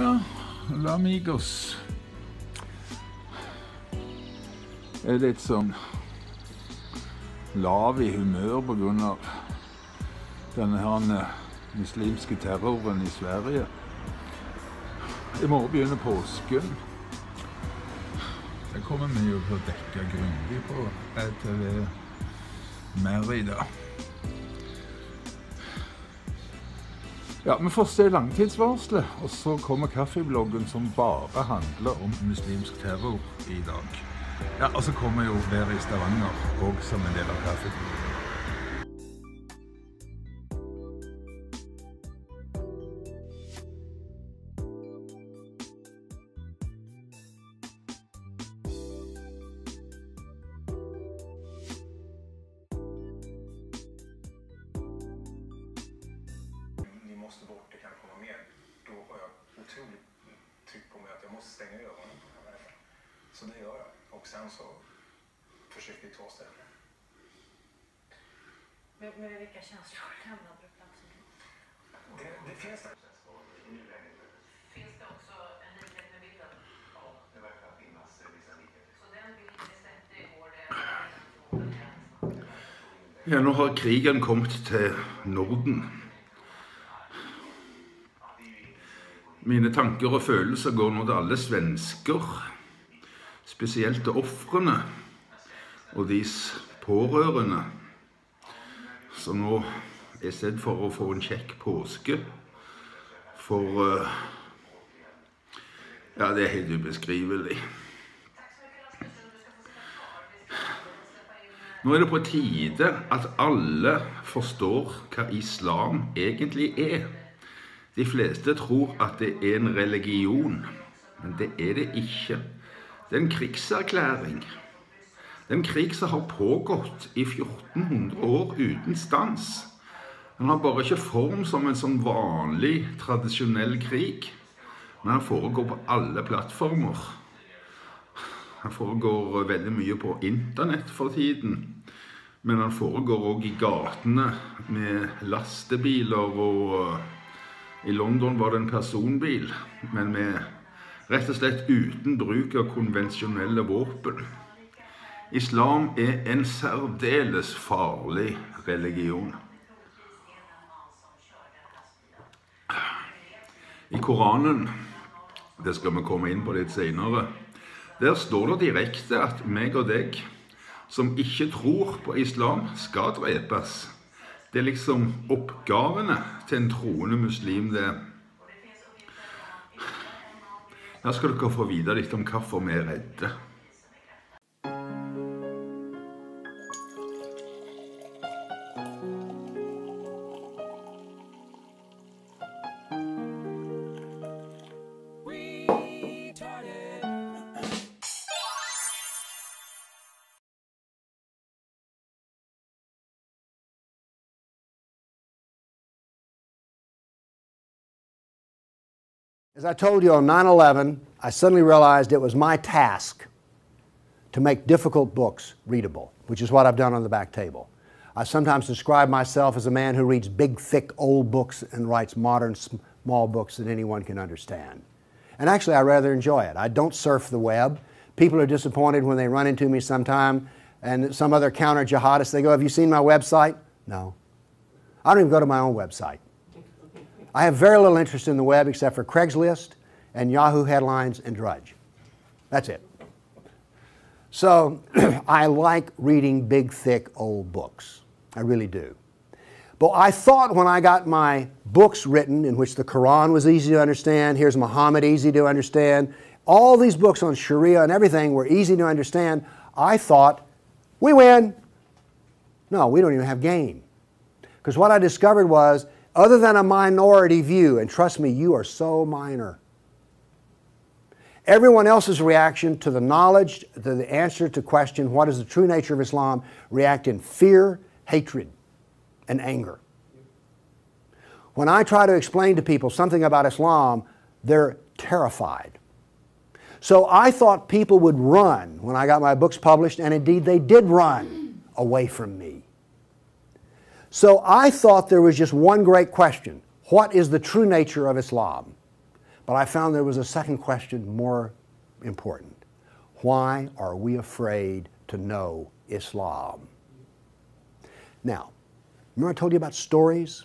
Ja, la migos Jeg er litt sånn lav i humør pga. denne her eh, muslimske terroren i Sverige. I morgen begynner påsken. Det kommer vi jo til å dekke grundig på ETV Merida. Ja, Vi får se langtidsvarselet, og så kommer kaffebloggen som bare handler om muslimsk terror i dag. Ja, Og så kommer jo været i Stavanger òg som en del av kaffebloggen. Krigen kommet til Norden. Mine tanker og følelser går nå til alle svensker, spesielt til ofrene og deres pårørende, som nå i stedet for å få en kjekk påske. For eh, Ja, det er helt ubeskrivelig. Nå er det på tide at alle forstår hva islam egentlig er. De fleste tror at det er en religion, men det er det ikke. Det er en krigserklæring. Det er en krig som har pågått i 1400 år uten stans. Den har bare ikke form som en sånn vanlig, tradisjonell krig, men den foregår på alle plattformer. Den foregår veldig mye på internett for tiden. Men han foregår òg i gatene med lastebiler og eh, I London var det en personbil, men med rett og slett uten bruk av konvensjonelle våpen. Islam er en særdeles farlig religion. I Koranen, det skal vi komme inn på litt senere, der står det direkte at meg og deg som ikke tror på islam, skal drepes. Det er liksom oppgavene til en troende muslim, det. Her skal dere få vite litt om hvorfor vi er redde. As I told you on 9 11, I suddenly realized it was my task to make difficult books readable, which is what I've done on the back table. I sometimes describe myself as a man who reads big, thick, old books and writes modern, small books that anyone can understand. And actually, I rather enjoy it. I don't surf the web. People are disappointed when they run into me sometime and some other counter jihadist, they go, Have you seen my website? No. I don't even go to my own website. I have very little interest in the web except for Craigslist and Yahoo headlines and Drudge. That's it. So I like reading big, thick, old books. I really do. But I thought when I got my books written, in which the Quran was easy to understand, here's Muhammad easy to understand, all these books on Sharia and everything were easy to understand, I thought, we win. No, we don't even have game. Because what I discovered was, other than a minority view, and trust me, you are so minor. Everyone else's reaction to the knowledge, to the answer to question, what is the true nature of Islam, react in fear, hatred, and anger. When I try to explain to people something about Islam, they're terrified. So I thought people would run when I got my books published, and indeed they did run away from me. So I thought there was just one great question What is the true nature of Islam? But I found there was a second question more important. Why are we afraid to know Islam? Now, remember I told you about stories?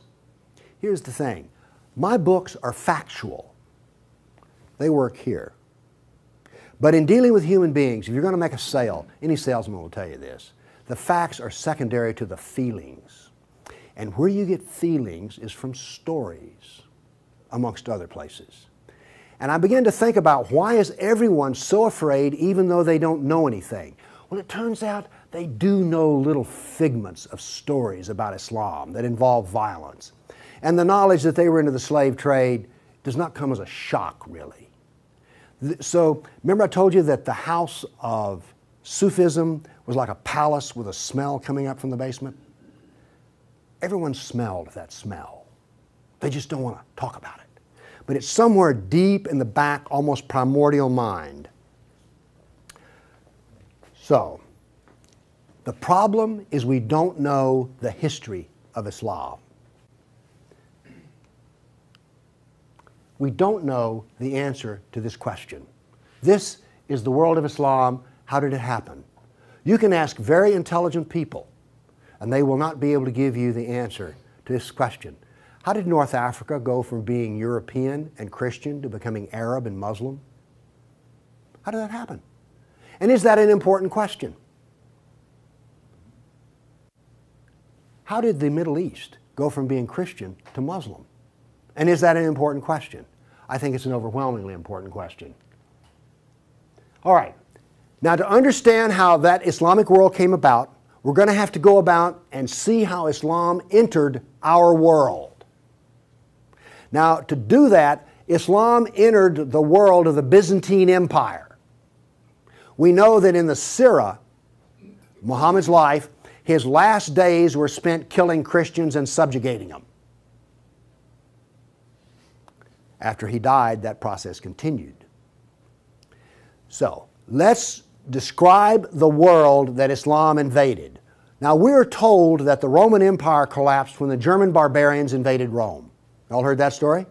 Here's the thing my books are factual, they work here. But in dealing with human beings, if you're going to make a sale, any salesman will tell you this the facts are secondary to the feelings. And where you get feelings is from stories, amongst other places. And I began to think about why is everyone so afraid even though they don't know anything? Well, it turns out they do know little figments of stories about Islam that involve violence. And the knowledge that they were into the slave trade does not come as a shock, really. So, remember I told you that the house of Sufism was like a palace with a smell coming up from the basement? Everyone smelled that smell. They just don't want to talk about it. But it's somewhere deep in the back, almost primordial mind. So, the problem is we don't know the history of Islam. We don't know the answer to this question. This is the world of Islam. How did it happen? You can ask very intelligent people, and they will not be able to give you the answer to this question. How did North Africa go from being European and Christian to becoming Arab and Muslim? How did that happen? And is that an important question? How did the Middle East go from being Christian to Muslim? And is that an important question? I think it's an overwhelmingly important question. All right, now, to understand how that Islamic world came about, we're going to have to go about and see how Islam entered our world. Now, to do that, Islam entered the world of the Byzantine Empire. We know that in the Sirah, Muhammad's life, his last days were spent killing Christians and subjugating them. After he died, that process continued. So, let's describe the world that Islam invaded. Now, we're told that the Roman Empire collapsed when the German barbarians invaded Rome. Y'all heard that story?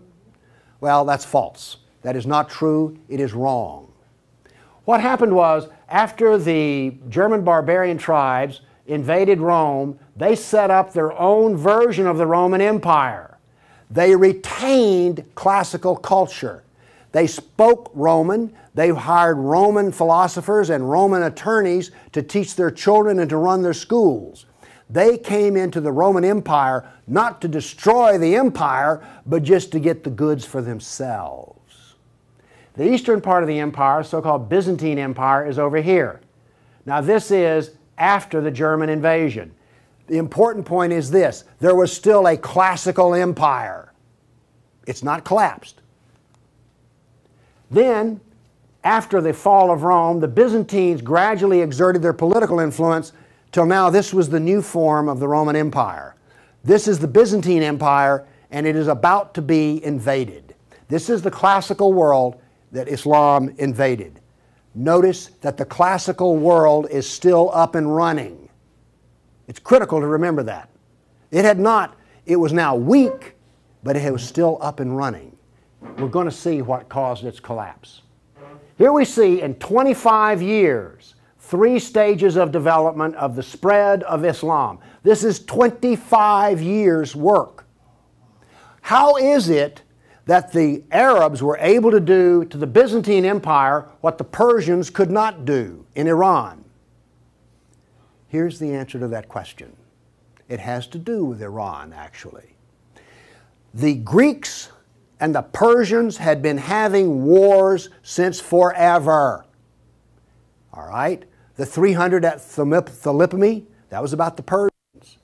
Well, that's false. That is not true. It is wrong. What happened was, after the German barbarian tribes invaded Rome, they set up their own version of the Roman Empire. They retained classical culture. They spoke Roman. They hired Roman philosophers and Roman attorneys to teach their children and to run their schools. They came into the Roman Empire not to destroy the empire, but just to get the goods for themselves. The eastern part of the empire, so called Byzantine Empire, is over here. Now, this is after the German invasion. The important point is this there was still a classical empire, it's not collapsed. Then, after the fall of Rome, the Byzantines gradually exerted their political influence till now this was the new form of the Roman Empire. This is the Byzantine Empire, and it is about to be invaded. This is the classical world that Islam invaded. Notice that the classical world is still up and running. It's critical to remember that. It had not, it was now weak, but it was still up and running we're going to see what caused its collapse. Here we see in 25 years, three stages of development of the spread of Islam. This is 25 years' work. How is it that the Arabs were able to do to the Byzantine Empire what the Persians could not do in Iran? Here's the answer to that question. It has to do with Iran, actually. The Greeks and the Persians had been having wars since forever. All right? The 300 at Thermopylae, that was about the Persians.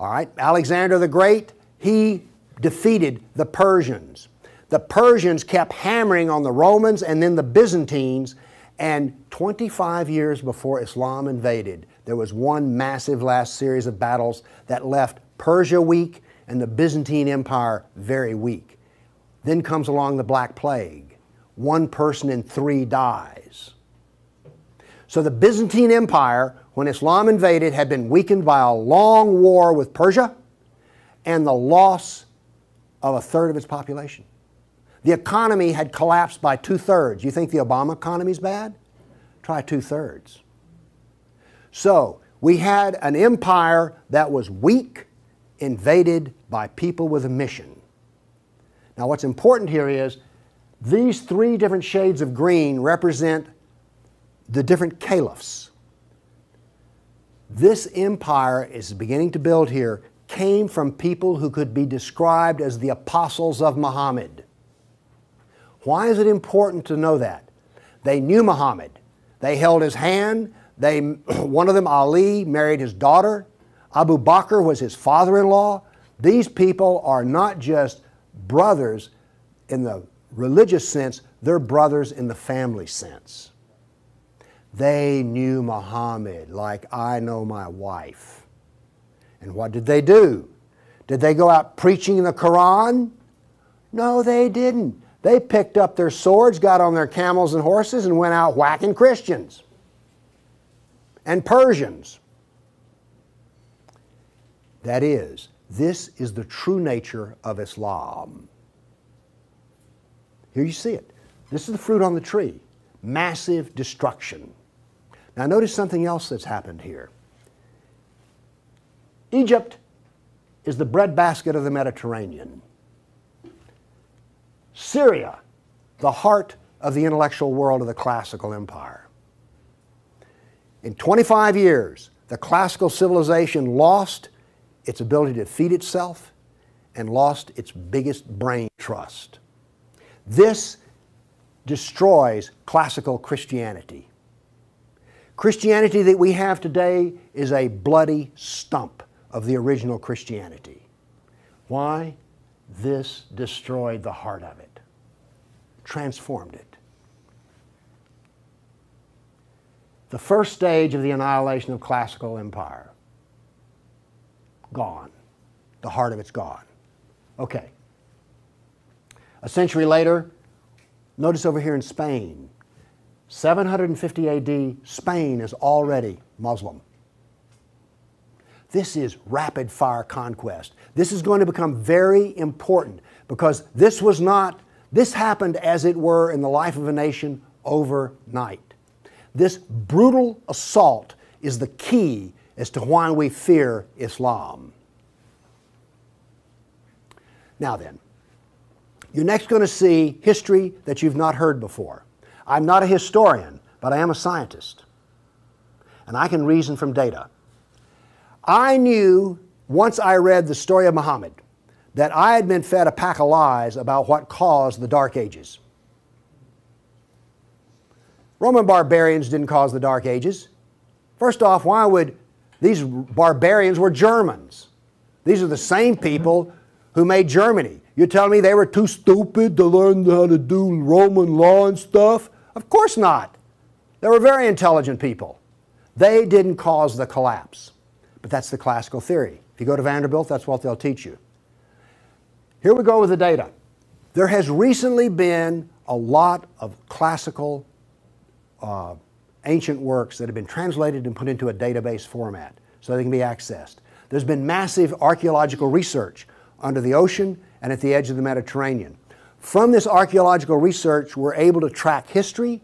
All right? Alexander the Great, he defeated the Persians. The Persians kept hammering on the Romans and then the Byzantines, and 25 years before Islam invaded, there was one massive last series of battles that left Persia weak and the Byzantine Empire very weak. Then comes along the Black Plague. One person in three dies. So the Byzantine Empire, when Islam invaded, had been weakened by a long war with Persia and the loss of a third of its population. The economy had collapsed by two thirds. You think the Obama economy is bad? Try two thirds. So we had an empire that was weak, invaded by people with a mission. Now, what's important here is these three different shades of green represent the different caliphs. This empire is beginning to build here came from people who could be described as the apostles of Muhammad. Why is it important to know that? They knew Muhammad. They held his hand. They, one of them, Ali, married his daughter. Abu Bakr was his father in law. These people are not just brothers in the religious sense, they're brothers in the family sense. They knew Muhammad like I know my wife. And what did they do? Did they go out preaching the Quran? No, they didn't. They picked up their swords, got on their camels and horses, and went out whacking Christians and Persians. That is, this is the true nature of Islam. Here you see it. This is the fruit on the tree massive destruction. Now, notice something else that's happened here. Egypt is the breadbasket of the Mediterranean. Syria, the heart of the intellectual world of the classical empire. In 25 years, the classical civilization lost its ability to feed itself and lost its biggest brain trust. This destroys classical Christianity. Christianity that we have today is a bloody stump of the original Christianity. Why? This destroyed the heart of it, transformed it. The first stage of the annihilation of classical empire gone. The heart of it's gone. Okay. A century later, notice over here in Spain, 750 AD, Spain is already Muslim. This is rapid fire conquest. This is going to become very important because this was not, this happened as it were in the life of a nation overnight. This brutal assault is the key as to why we fear Islam. Now then, you're next going to see history that you've not heard before. I'm not a historian, but I am a scientist. And I can reason from data. I knew once I read the story of Muhammad that I had been fed a pack of lies about what caused the Dark Ages. Roman barbarians didn't cause the Dark Ages. First off, why would these barbarians were Germans? These are the same people who made Germany. You're telling me they were too stupid to learn how to do Roman law and stuff? Of course not. They were very intelligent people. They didn't cause the collapse. But that's the classical theory. If you go to Vanderbilt, that's what they'll teach you. Here we go with the data. There has recently been a lot of classical uh, ancient works that have been translated and put into a database format so they can be accessed. There's been massive archaeological research under the ocean and at the edge of the Mediterranean. From this archaeological research, we're able to track history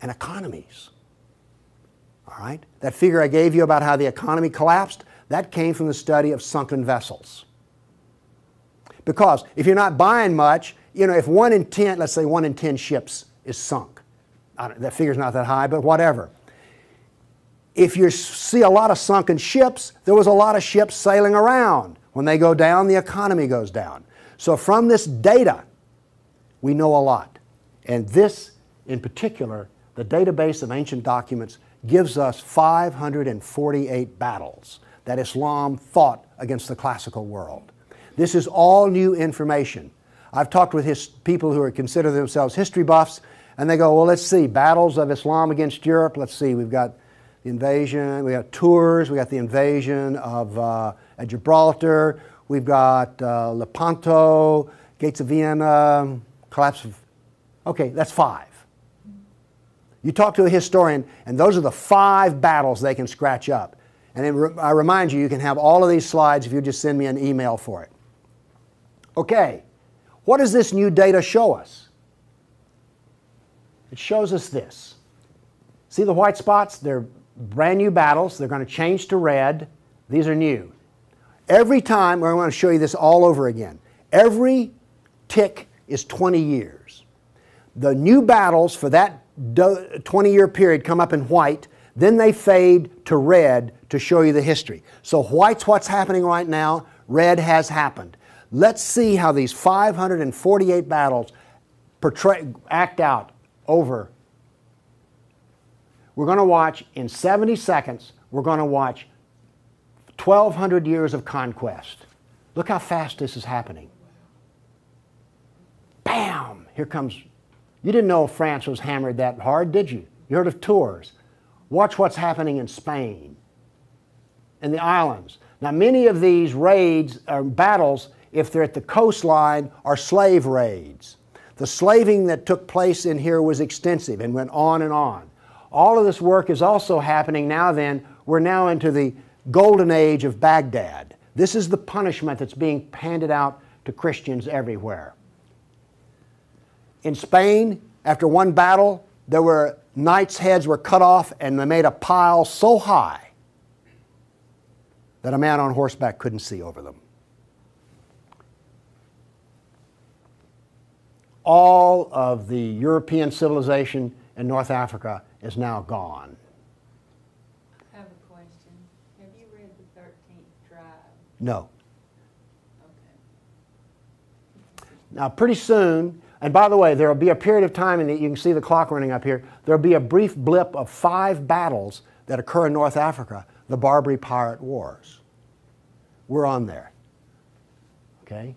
and economies. All right? That figure I gave you about how the economy collapsed, that came from the study of sunken vessels. Because if you're not buying much, you know, if one in 10, let's say one in 10 ships is sunk, that figure's not that high, but whatever. If you see a lot of sunken ships, there was a lot of ships sailing around. When they go down, the economy goes down. So from this data, we know a lot. And this, in particular, the database of ancient documents, gives us 548 battles that Islam fought against the classical world. This is all new information. I've talked with his, people who are, consider themselves history buffs, and they go, well, let's see, battles of Islam against Europe. Let's see, we've got the invasion, we got Tours, we got the invasion of uh, Gibraltar. We've got uh, Lepanto, Gates of Vienna, collapse of. Okay, that's five. You talk to a historian, and those are the five battles they can scratch up. And re- I remind you, you can have all of these slides if you just send me an email for it. Okay, What does this new data show us? It shows us this. See the white spots? They're brand new battles. They're going to change to red. These are new. Every time, I want to show you this all over again. Every tick is 20 years. The new battles for that 20 year period come up in white, then they fade to red to show you the history. So white's what's happening right now, red has happened. Let's see how these 548 battles portray, act out over. We're going to watch in 70 seconds, we're going to watch 1,200 years of conquest. Look how fast this is happening. Bam! Here comes. You didn't know France was hammered that hard, did you? You heard of Tours. Watch what's happening in Spain and the islands. Now, many of these raids or battles, if they're at the coastline, are slave raids. The slaving that took place in here was extensive and went on and on. All of this work is also happening now, then. We're now into the golden age of Baghdad. This is the punishment that's being handed out to Christians everywhere. In Spain, after one battle, there were knights' heads were cut off and they made a pile so high that a man on horseback couldn't see over them. All of the European civilization in North Africa is now gone. I have a question. Have you read the thirteenth tribe? No. Okay. Now, pretty soon, and by the way, there will be a period of time, and you can see the clock running up here, there will be a brief blip of five battles that occur in North Africa, the Barbary Pirate Wars. We're on there. Okay?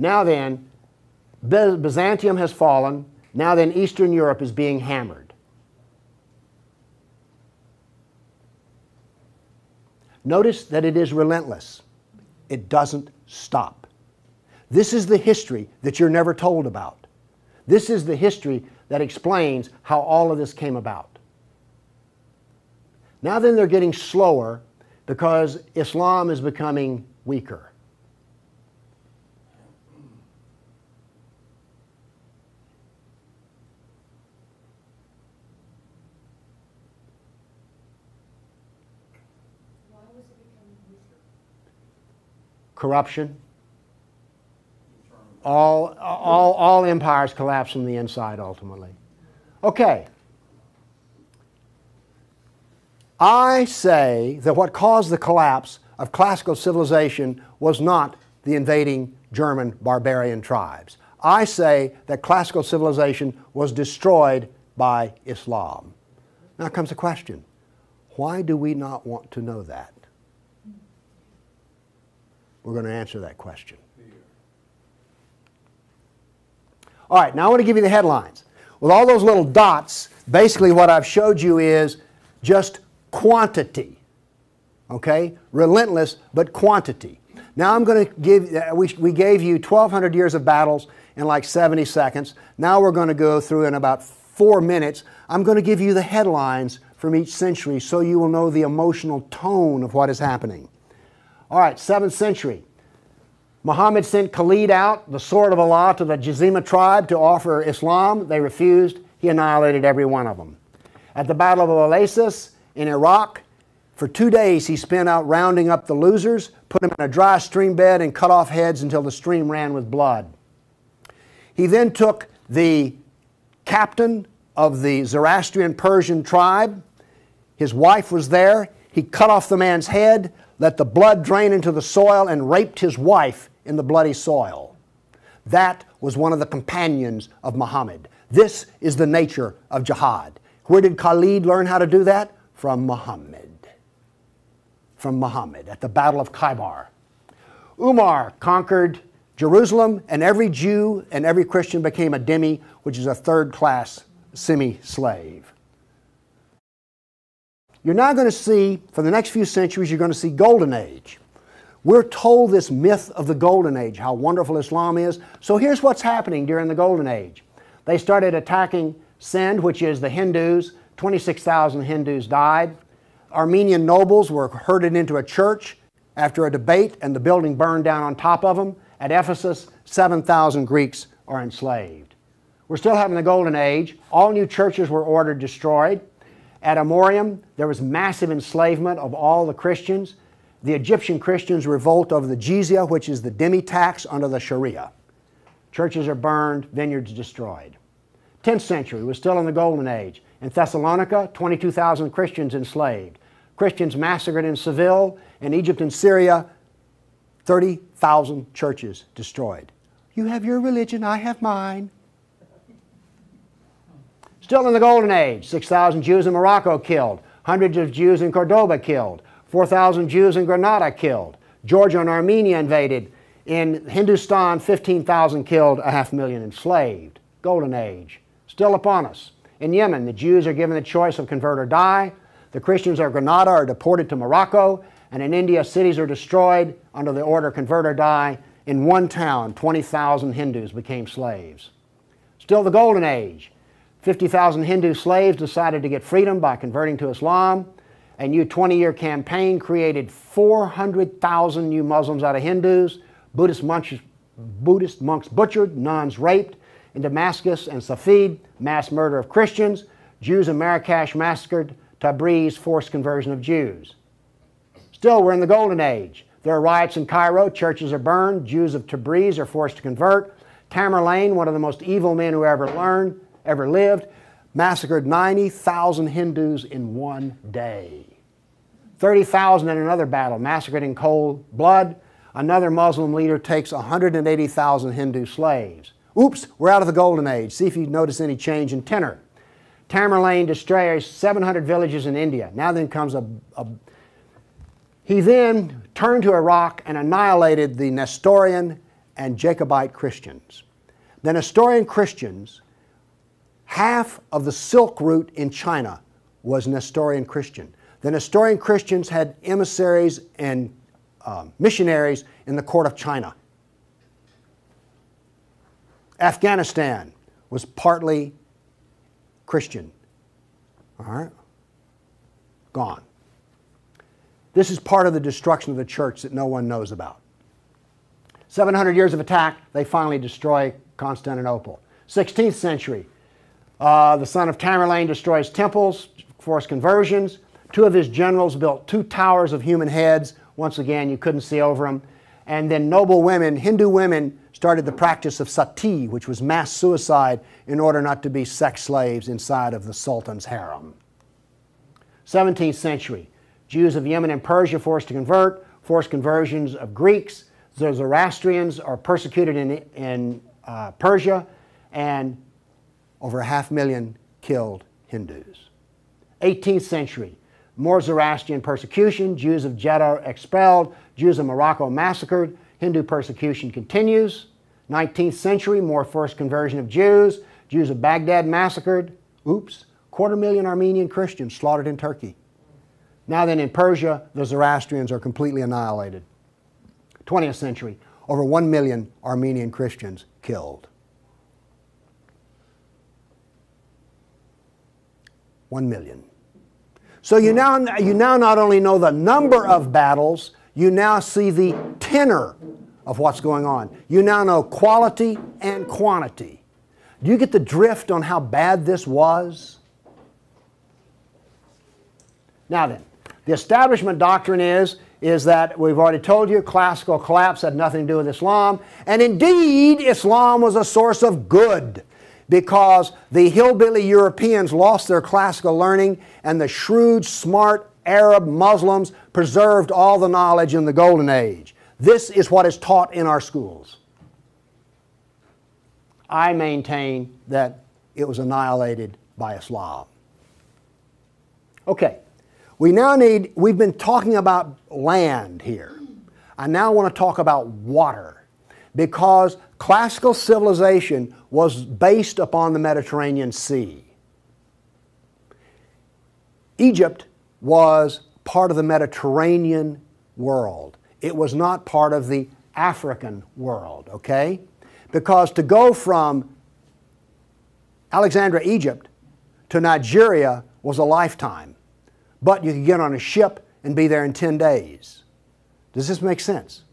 Now then, Byzantium has fallen. Now then, Eastern Europe is being hammered. Notice that it is relentless, it doesn't stop. This is the history that you're never told about. This is the history that explains how all of this came about. Now then, they're getting slower because Islam is becoming weaker. Corruption. All, all, all empires collapse from the inside ultimately. Okay. I say that what caused the collapse of classical civilization was not the invading German barbarian tribes. I say that classical civilization was destroyed by Islam. Now comes the question why do we not want to know that? We're going to answer that question. All right, now I want to give you the headlines. With all those little dots, basically what I've showed you is just quantity. Okay? Relentless, but quantity. Now I'm going to give, uh, we, we gave you 1,200 years of battles in like 70 seconds. Now we're going to go through in about four minutes. I'm going to give you the headlines from each century so you will know the emotional tone of what is happening. All right, 7th century. Muhammad sent Khalid out, the sword of Allah, to the Jazima tribe to offer Islam. They refused. He annihilated every one of them. At the Battle of Ullais in Iraq, for two days he spent out rounding up the losers, put them in a dry stream bed, and cut off heads until the stream ran with blood. He then took the captain of the Zoroastrian Persian tribe. His wife was there. He cut off the man's head, let the blood drain into the soil, and raped his wife in the bloody soil. That was one of the companions of Muhammad. This is the nature of jihad. Where did Khalid learn how to do that? From Muhammad. From Muhammad at the Battle of Khaybar. Umar conquered Jerusalem, and every Jew and every Christian became a dhimmi, which is a third class semi slave. You're now going to see, for the next few centuries, you're going to see Golden Age. We're told this myth of the Golden Age, how wonderful Islam is. So here's what's happening during the Golden Age. They started attacking Sind, which is the Hindus. 26,000 Hindus died. Armenian nobles were herded into a church after a debate, and the building burned down on top of them, At Ephesus, 7,000 Greeks are enslaved. We're still having the Golden Age. All new churches were ordered destroyed. At Amorium, there was massive enslavement of all the Christians. The Egyptian Christians revolt over the jizya, which is the dhimmi tax under the Sharia. Churches are burned, vineyards destroyed. 10th century was still in the Golden Age. In Thessalonica, 22,000 Christians enslaved. Christians massacred in Seville. In Egypt and Syria, 30,000 churches destroyed. You have your religion, I have mine. Still in the Golden Age, 6,000 Jews in Morocco killed, hundreds of Jews in Cordoba killed, 4,000 Jews in Granada killed, Georgia and Armenia invaded. In Hindustan, 15,000 killed, a half million enslaved. Golden Age, still upon us. In Yemen, the Jews are given the choice of convert or die. The Christians of Granada are deported to Morocco. And in India, cities are destroyed under the order convert or die. In one town, 20,000 Hindus became slaves. Still the Golden Age. 50,000 Hindu slaves decided to get freedom by converting to Islam. A new 20 year campaign created 400,000 new Muslims out of Hindus. Buddhist monks, Buddhist monks butchered, nuns raped. In Damascus and Safed, mass murder of Christians. Jews in Marrakesh massacred. Tabriz, forced conversion of Jews. Still, we're in the Golden Age. There are riots in Cairo, churches are burned, Jews of Tabriz are forced to convert. Tamerlane, one of the most evil men who ever learned, ever lived, massacred 90,000 Hindus in one day. 30,000 in another battle, massacred in cold blood. Another Muslim leader takes 180,000 Hindu slaves. Oops, we're out of the Golden Age. See if you notice any change in tenor. Tamerlane destroys 700 villages in India. Now then comes a, a he then turned to Iraq and annihilated the Nestorian and Jacobite Christians. The Nestorian Christians, half of the Silk Route in China was Nestorian Christian. The Nestorian Christians had emissaries and uh, missionaries in the court of China. Afghanistan was partly Christian. All right? Gone. This is part of the destruction of the church that no one knows about. 700 years of attack, they finally destroy Constantinople. 16th century, uh, the son of Tamerlane destroys temples, forced conversions. Two of his generals built two towers of human heads. Once again, you couldn't see over them. And then noble women, Hindu women, started the practice of sati, which was mass suicide in order not to be sex slaves inside of the Sultan's harem. 17th century, Jews of Yemen and Persia forced to convert, forced conversions of Greeks. Zoroastrians are persecuted in, in uh, Persia, and over a half million killed Hindus. 18th century, more Zoroastrian persecution, Jews of Jeddah expelled, Jews of Morocco massacred, Hindu persecution continues. 19th century, more forced conversion of Jews, Jews of Baghdad massacred. Oops, quarter million Armenian Christians slaughtered in Turkey. Now then, in Persia, the Zoroastrians are completely annihilated. 20th century, over 1 million Armenian Christians killed. 1 million. So you now, you now not only know the number of battles, you now see the tenor of what's going on. You now know quality and quantity. Do you get the drift on how bad this was? Now then, the establishment doctrine is, is that we've already told you classical collapse had nothing to do with Islam. And indeed, Islam was a source of good because the hillbilly Europeans lost their classical learning and the shrewd, smart Arab Muslims preserved all the knowledge in the Golden Age. This is what is taught in our schools. I maintain that it was annihilated by Islam. Okay, we now need, we've been talking about land here. I now want to talk about water because classical civilization was based upon the Mediterranean Sea. Egypt was part of the Mediterranean world. It was not part of the African world, okay? Because to go from Alexandria, Egypt to Nigeria was a lifetime but you could get on a ship and be there in 10 days. Does this make sense?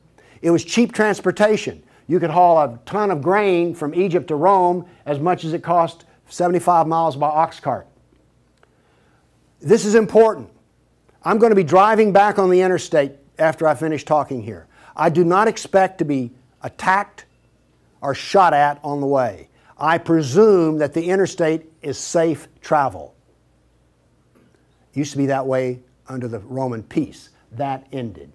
It was cheap transportation. You could haul a ton of grain from Egypt to Rome as much as it cost 75 miles by ox cart. This is important. I'm going to be driving back on the interstate after I finish talking here. I do not expect to be attacked or shot at on the way. I presume that the interstate is safe travel. It used to be that way under the Roman peace. That ended.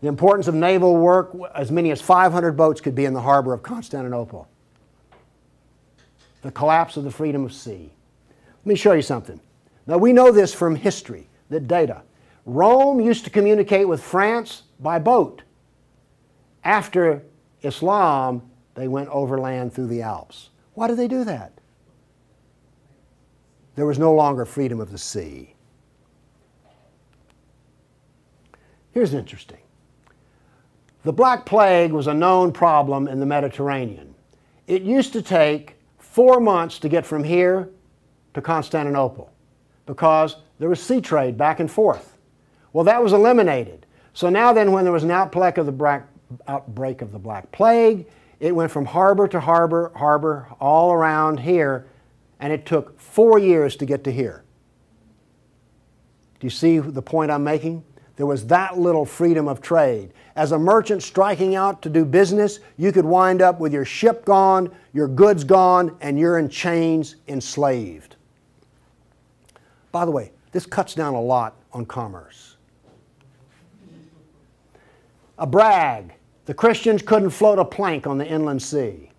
The importance of naval work, as many as 500 boats could be in the harbor of Constantinople. The collapse of the freedom of sea. Let me show you something. Now, we know this from history, the data. Rome used to communicate with France by boat. After Islam, they went overland through the Alps. Why did they do that? There was no longer freedom of the sea. Here's interesting. The Black Plague was a known problem in the Mediterranean. It used to take four months to get from here to Constantinople because there was sea trade back and forth. Well, that was eliminated. So now then, when there was an outbreak of the Black, outbreak of the Black Plague, it went from harbor to harbor, harbor, all around here, and it took four years to get to here. Do you see the point I'm making? There was that little freedom of trade. As a merchant striking out to do business, you could wind up with your ship gone, your goods gone, and you're in chains, enslaved. By the way, this cuts down a lot on commerce. A brag the Christians couldn't float a plank on the inland sea.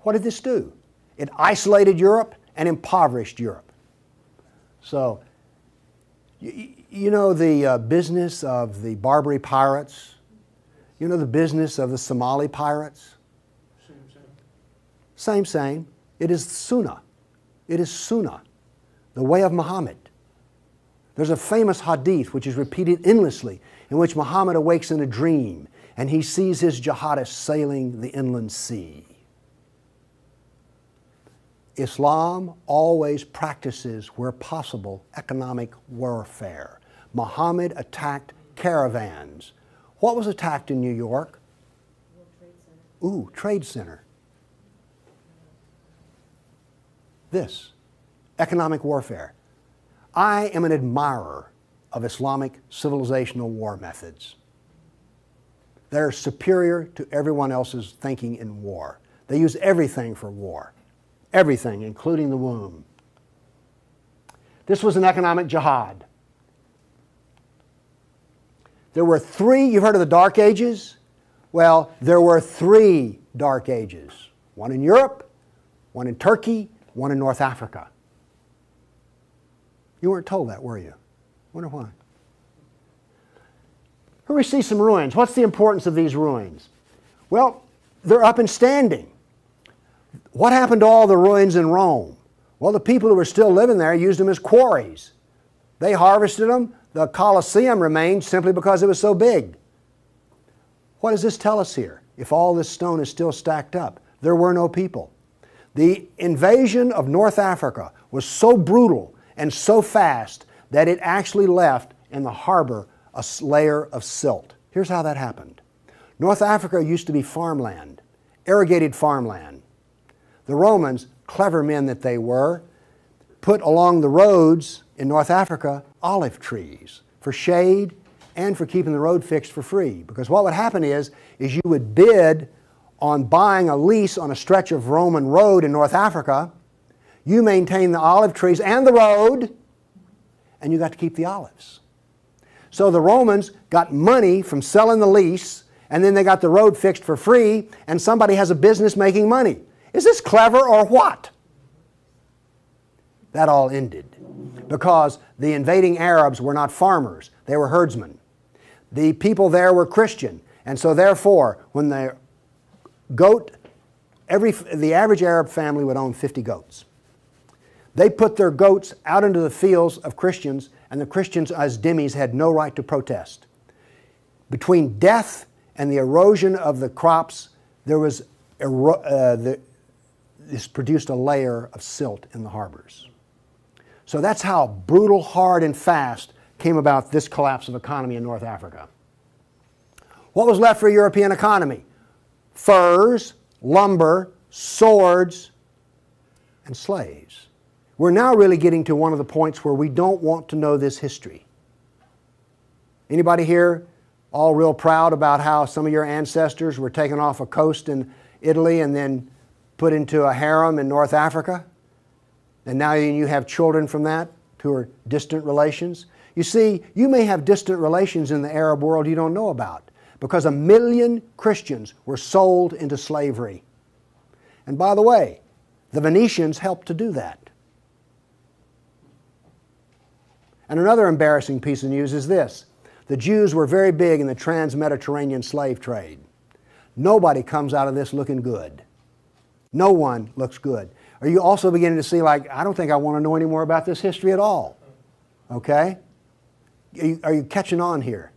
What did this do? It isolated Europe and impoverished Europe. So, you know the uh, business of the Barbary pirates? You know the business of the Somali pirates? Same, same. Same, same. It is Sunnah. It is Sunnah, the way of Muhammad. There's a famous hadith which is repeated endlessly in which Muhammad awakes in a dream and he sees his jihadists sailing the inland sea. Islam always practices, where possible, economic warfare. Muhammad attacked caravans. What was attacked in New York? Ooh, Trade Center. This economic warfare. I am an admirer of Islamic civilizational war methods. They're superior to everyone else's thinking in war. They use everything for war, everything, including the womb. This was an economic jihad. There were three, you've heard of the Dark Ages? Well, there were three Dark Ages one in Europe, one in Turkey, one in North Africa. You weren't told that, were you? Wonder why. Here we see some ruins. What's the importance of these ruins? Well, they're up and standing. What happened to all the ruins in Rome? Well, the people who were still living there used them as quarries. They harvested them. The Colosseum remained simply because it was so big. What does this tell us here? If all this stone is still stacked up, there were no people. The invasion of North Africa was so brutal and so fast that it actually left in the harbor a layer of silt. Here's how that happened North Africa used to be farmland, irrigated farmland. The Romans, clever men that they were, put along the roads in North Africa olive trees for shade and for keeping the road fixed for free. Because what would happen is, is you would bid on buying a lease on a stretch of Roman road in North Africa. You maintain the olive trees and the road, and you got to keep the olives. So the Romans got money from selling the lease, and then they got the road fixed for free, and somebody has a business making money. Is this clever or what? That all ended because the invading Arabs were not farmers, they were herdsmen. The people there were Christian, and so therefore, when the goat, every, the average Arab family would own 50 goats. They put their goats out into the fields of Christians, and the Christians, as dhimmis, had no right to protest. Between death and the erosion of the crops, there was uh, the, this produced a layer of silt in the harbors. So that's how brutal, hard, and fast came about this collapse of economy in North Africa. What was left for European economy? Furs, lumber, swords, and slaves. We're now really getting to one of the points where we don't want to know this history. Anybody here all real proud about how some of your ancestors were taken off a coast in Italy and then put into a harem in North Africa? And now you have children from that who are distant relations? You see, you may have distant relations in the Arab world you don't know about because a million Christians were sold into slavery. And by the way, the Venetians helped to do that. And another embarrassing piece of news is this the Jews were very big in the trans Mediterranean slave trade. Nobody comes out of this looking good. No one looks good. Are you also beginning to see, like, I don't think I want to know any more about this history at all? Okay? Are you, are you catching on here?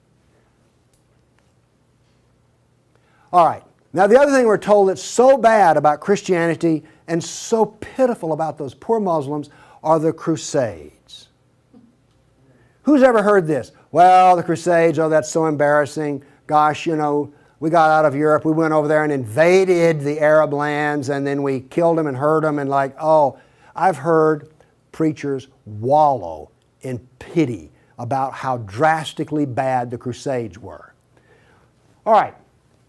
All right. Now, the other thing we're told that's so bad about Christianity and so pitiful about those poor Muslims are the Crusades. Who's ever heard this? Well, the Crusades, oh, that's so embarrassing. Gosh, you know, we got out of Europe, we went over there and invaded the Arab lands, and then we killed them and hurt them, and like, oh, I've heard preachers wallow in pity about how drastically bad the Crusades were. All right,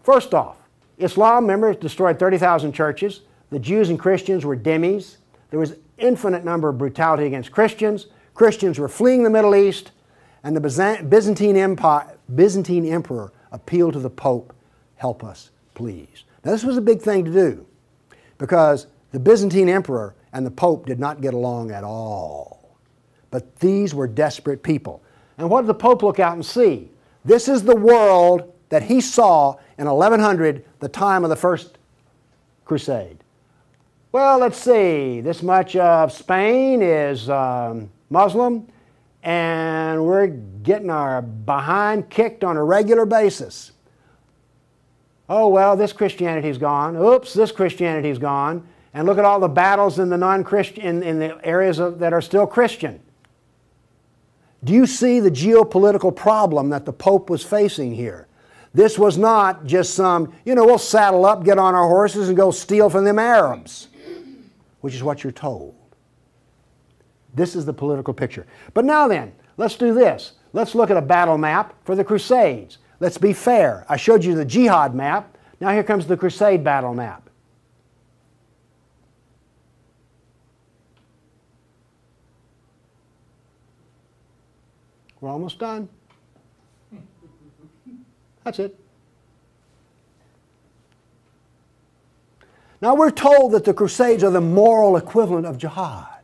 first off, Islam, remember, destroyed 30,000 churches. The Jews and Christians were dhimmis. There was infinite number of brutality against Christians. Christians were fleeing the Middle East, and the Byzantine, Empire, Byzantine emperor appealed to the Pope, help us, please. Now, this was a big thing to do because the Byzantine emperor and the Pope did not get along at all. But these were desperate people. And what did the Pope look out and see? This is the world that he saw in 1100, the time of the First Crusade. Well, let's see. This much of Spain is um, Muslim, and we're getting our behind kicked on a regular basis. Oh, well, this Christianity's gone. Oops, this Christianity's gone. And look at all the battles in the non-Christian in, the areas of, that are still Christian. Do you see the geopolitical problem that the Pope was facing here? This was not just some, you know, we'll saddle up, get on our horses, and go steal from them Arabs, which is what you're told. This is the political picture. But now then, let's do this. Let's look at a battle map for the Crusades. Let's be fair. I showed you the jihad map. Now here comes the Crusade battle map. We're almost done. That's it. Now we're told that the Crusades are the moral equivalent of jihad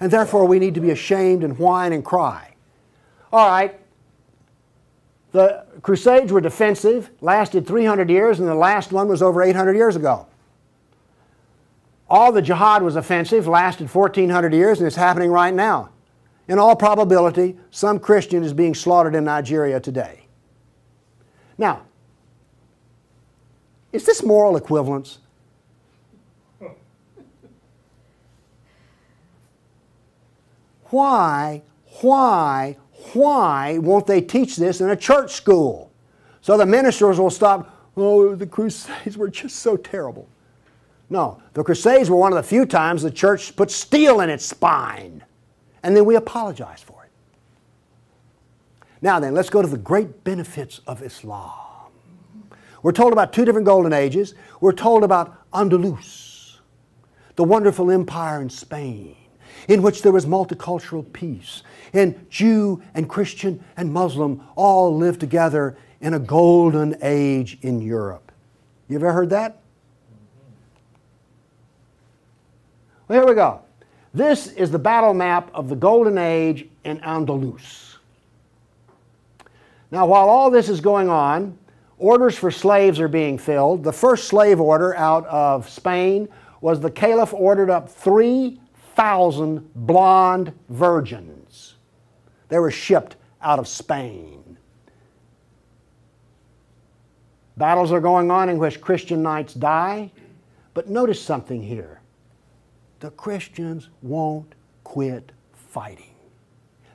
and therefore we need to be ashamed and whine and cry. All right, the Crusades were defensive, lasted 300 years, and the last one was over 800 years ago. All the jihad was offensive, lasted 1400 years, and it's happening right now. In all probability, some Christian is being slaughtered in Nigeria today. Now, is this moral equivalence? Why, why, why won't they teach this in a church school? So the ministers will stop, oh, the Crusades were just so terrible. No, the Crusades were one of the few times the church put steel in its spine. And then we apologize for it. Now then, let's go to the great benefits of Islam. We're told about two different golden ages. We're told about Andalus, the wonderful empire in Spain in which there was multicultural peace, and Jew and Christian and Muslim all lived together in a golden age in Europe. You ever heard that? Well, here we go. This is the battle map of the Golden Age in Andalus. Now, while all this is going on, orders for slaves are being filled. The first slave order out of Spain was the Caliph ordered up three thousand blonde virgins. They were shipped out of Spain. Battles are going on in which Christian knights die, but notice something here. The Christians won't quit fighting.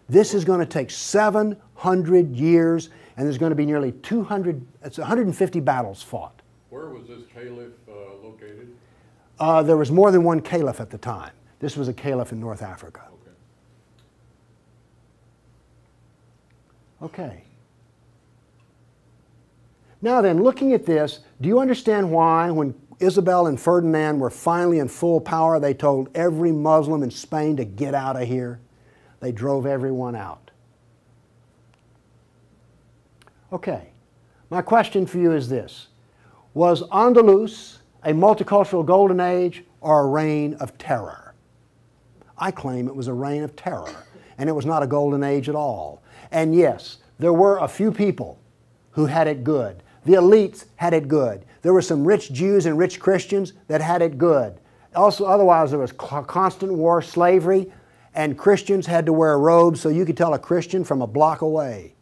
This is going to take 700 years, and there's going to be nearly 200, it's 150 battles fought. Where was this caliph uh, located? Uh, there was more than one caliph at the time. This was a caliph in North Africa. Okay. Okay. Now then, looking at this, do you understand why, when Isabel and Ferdinand were finally in full power, they told every Muslim in Spain to get out of here? They drove everyone out. Okay, my question for you is this Was Andalus a multicultural golden age or a reign of terror? I claim it was a reign of terror, and it was not a golden age at all. And yes, there were a few people who had it good. The elites had it good. There were some rich Jews and rich Christians that had it good. Also, otherwise, there was constant war, slavery, and Christians had to wear robes so you could tell a Christian from a block away.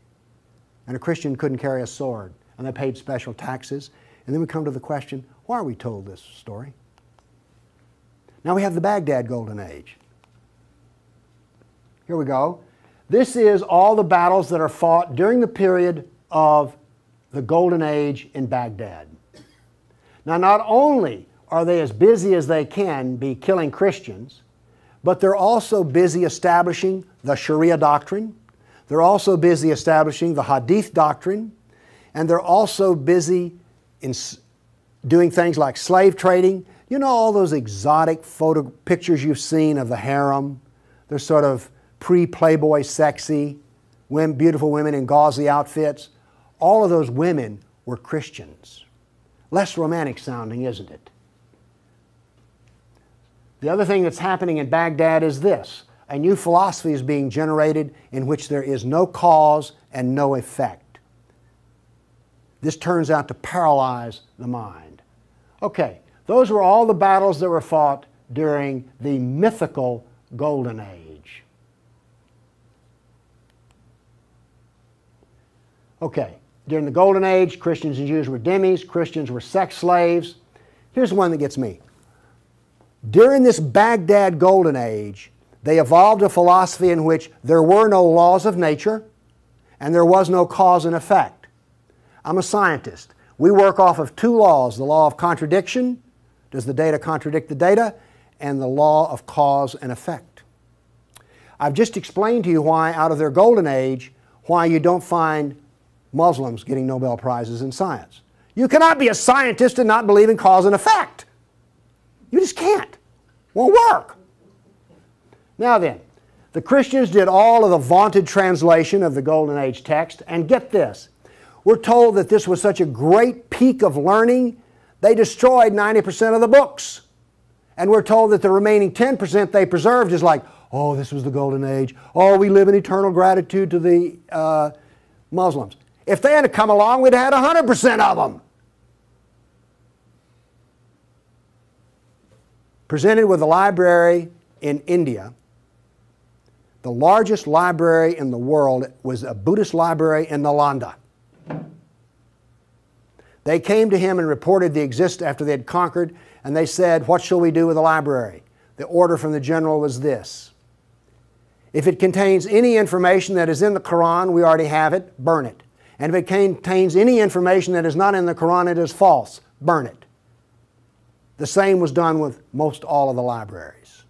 And a Christian couldn't carry a sword, and they paid special taxes. And then we come to the question why are we told this story? Now we have the Baghdad Golden Age. Here we go. This is all the battles that are fought during the period of the Golden Age in Baghdad. Now, not only are they as busy as they can be killing Christians, but they're also busy establishing the Sharia doctrine. They're also busy establishing the Hadith doctrine. And they're also busy in doing things like slave trading. You know, all those exotic photo pictures you've seen of the harem? They're sort of pre Playboy sexy, women, beautiful women in gauzy outfits. All of those women were Christians. Less romantic sounding, isn't it? The other thing that's happening in Baghdad is this a new philosophy is being generated in which there is no cause and no effect. This turns out to paralyze the mind. Okay, those were all the battles that were fought during the mythical Golden Age. Okay, during the Golden Age, Christians and Jews were dhimmis, Christians were sex slaves. Here's one that gets me. During this Baghdad Golden Age, they evolved a philosophy in which there were no laws of nature and there was no cause and effect. I'm a scientist. We work off of two laws the law of contradiction does the data contradict the data? and the law of cause and effect. I've just explained to you why, out of their golden age, why you don't find Muslims getting Nobel Prizes in science. You cannot be a scientist and not believe in cause and effect. You just can't. Won't work. Now then, the Christians did all of the vaunted translation of the Golden Age text, and get this. We're told that this was such a great peak of learning, they destroyed 90% of the books. And we're told that the remaining 10% they preserved is like, oh, this was the Golden Age. Oh, we live in eternal gratitude to the uh, Muslims. If they had come along, we'd have had 100% of them. Presented with a library in India, the largest library in the world was a Buddhist library in Nalanda. They came to him and reported the exist after they had conquered, and they said, What shall we do with the library? The order from the general was this If it contains any information that is in the Quran, we already have it, burn it. And if it contains any information that is not in the Quran, it is false, burn it. The same was done with most all of the libraries.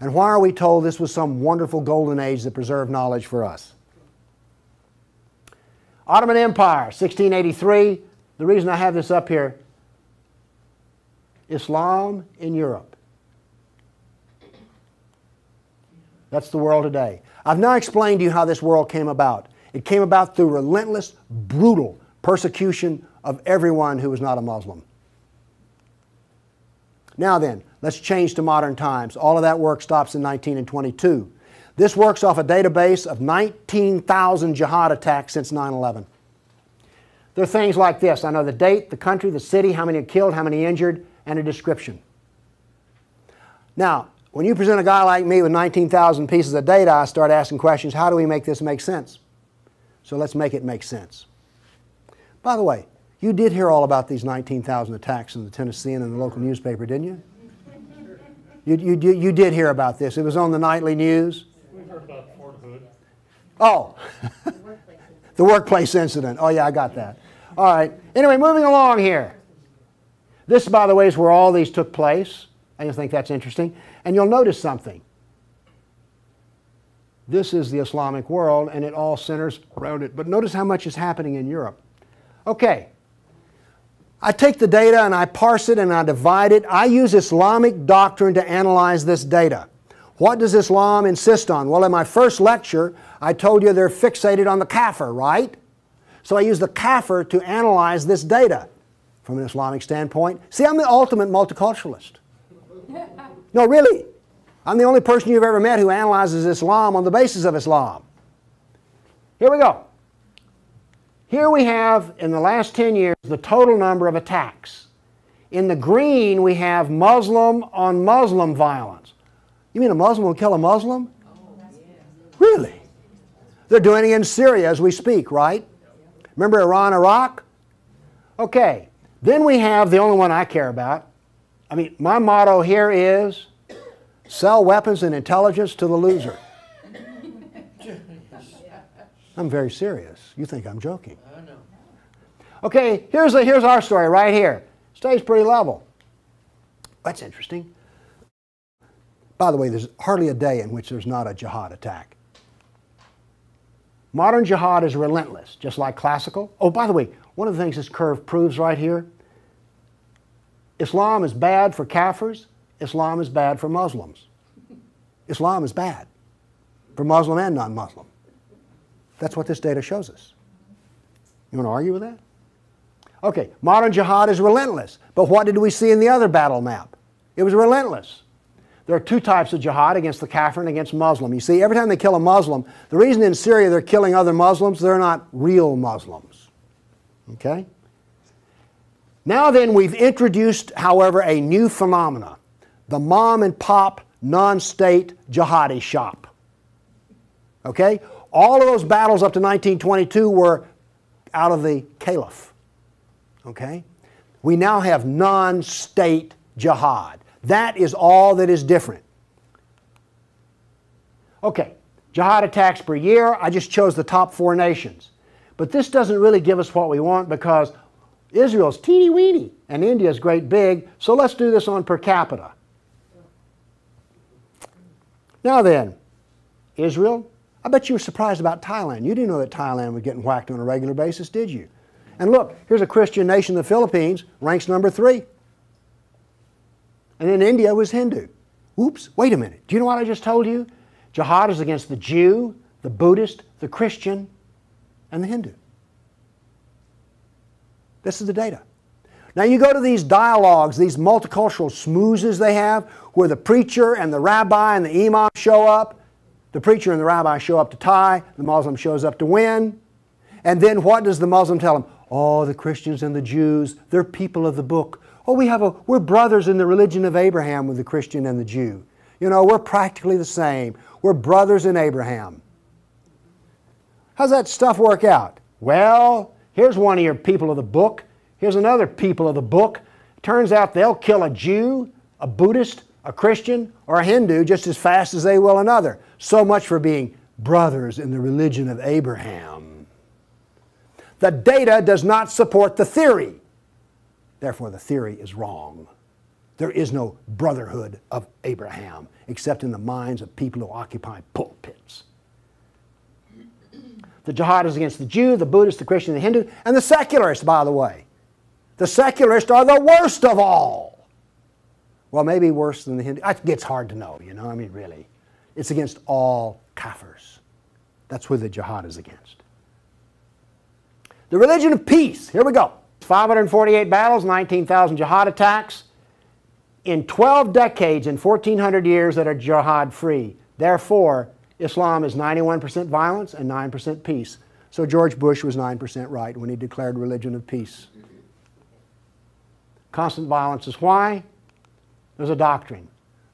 And why are we told this was some wonderful golden age that preserved knowledge for us? Ottoman Empire, 1683. The reason I have this up here Islam in Europe. That's the world today. I've now explained to you how this world came about. It came about through relentless, brutal persecution of everyone who was not a Muslim. Now then, let's change to modern times. All of that work stops in 19 and 22. This works off a database of 19,000 jihad attacks since 9 11. There are things like this I know the date, the country, the city, how many are killed, how many injured, and a description. Now, when you present a guy like me with 19,000 pieces of data, I start asking questions how do we make this make sense? So let's make it make sense. By the way, you did hear all about these 19,000 attacks in the Tennessean and in the local newspaper, didn't you? You, you, you did hear about this. It was on the nightly news. We heard about Fort Hood. Oh, The workplace incident. Oh, yeah, I got that. All right. Anyway, moving along here. This, by the way, is where all these took place. I just think that's interesting. And you'll notice something. This is the Islamic world, and it all centers around it. But notice how much is happening in Europe. Okay. I take the data and I parse it and I divide it. I use Islamic doctrine to analyze this data. What does Islam insist on? Well, in my first lecture, I told you they're fixated on the kafir, right? So I use the kafir to analyze this data from an Islamic standpoint. See, I'm the ultimate multiculturalist. No, really. I'm the only person you've ever met who analyzes Islam on the basis of Islam. Here we go. Here we have, in the last 10 years, the total number of attacks. In the green, we have Muslim on Muslim violence. You mean a Muslim will kill a Muslim? Really? They're doing it in Syria as we speak, right? Remember Iran, Iraq? Okay. Then we have the only one I care about. I mean, my motto here is sell weapons and intelligence to the loser. I'm very serious. You think I'm joking. Okay, here's, a, here's our story right here. Stays pretty level. That's interesting. By the way, there's hardly a day in which there's not a jihad attack. Modern jihad is relentless, just like classical. Oh, by the way, one of the things this curve proves right here Islam is bad for Kafirs, Islam is bad for Muslims. Islam is bad for Muslim and non Muslim. That's what this data shows us. You want to argue with that? Okay, modern jihad is relentless. But what did we see in the other battle map? It was relentless. There are two types of jihad against the kafir and against Muslim. You see, every time they kill a Muslim, the reason in Syria they're killing other Muslims, they're not real Muslims. Okay? Now then, we've introduced, however, a new phenomena the mom and pop non state jihadi shop. Okay? All of those battles up to 1922 were out of the caliph. Okay? We now have non state jihad. That is all that is different. Okay, jihad attacks per year. I just chose the top four nations. But this doesn't really give us what we want because Israel's teeny weeny and India's great big, so let's do this on per capita. Now then, Israel, I bet you were surprised about Thailand. You didn't know that Thailand was getting whacked on a regular basis, did you? And look, here's a Christian nation, the Philippines, ranks number three. And then India was Hindu. Oops, wait a minute. Do you know what I just told you? Jihad is against the Jew, the Buddhist, the Christian, and the Hindu. This is the data. Now you go to these dialogues, these multicultural smoozes they have, where the preacher and the rabbi and the imam show up. The preacher and the rabbi show up to tie, the Muslim shows up to win. And then what does the Muslim tell them? Oh, the Christians and the Jews, they're people of the book. Oh, we have a, we're brothers in the religion of Abraham with the Christian and the Jew. You know, we're practically the same. We're brothers in Abraham. How's that stuff work out? Well, here's one of your people of the book. Here's another people of the book. Turns out they'll kill a Jew, a Buddhist, a Christian, or a Hindu just as fast as they will another. So much for being brothers in the religion of Abraham. The data does not support the theory. Therefore, the theory is wrong. There is no brotherhood of Abraham except in the minds of people who occupy pulpits. The jihad is against the Jew, the Buddhist, the Christian, the Hindu, and the secularists, by the way. The secularists are the worst of all. Well, maybe worse than the Hindu. It gets hard to know, you know, I mean, really. It's against all kafirs. That's who the jihad is against. The religion of peace. Here we go. 548 battles, 19,000 jihad attacks. In 12 decades, in 1400 years that are jihad free. Therefore, Islam is 91% violence and 9% peace. So George Bush was 9% right when he declared religion of peace. Constant violence is why? There's a doctrine.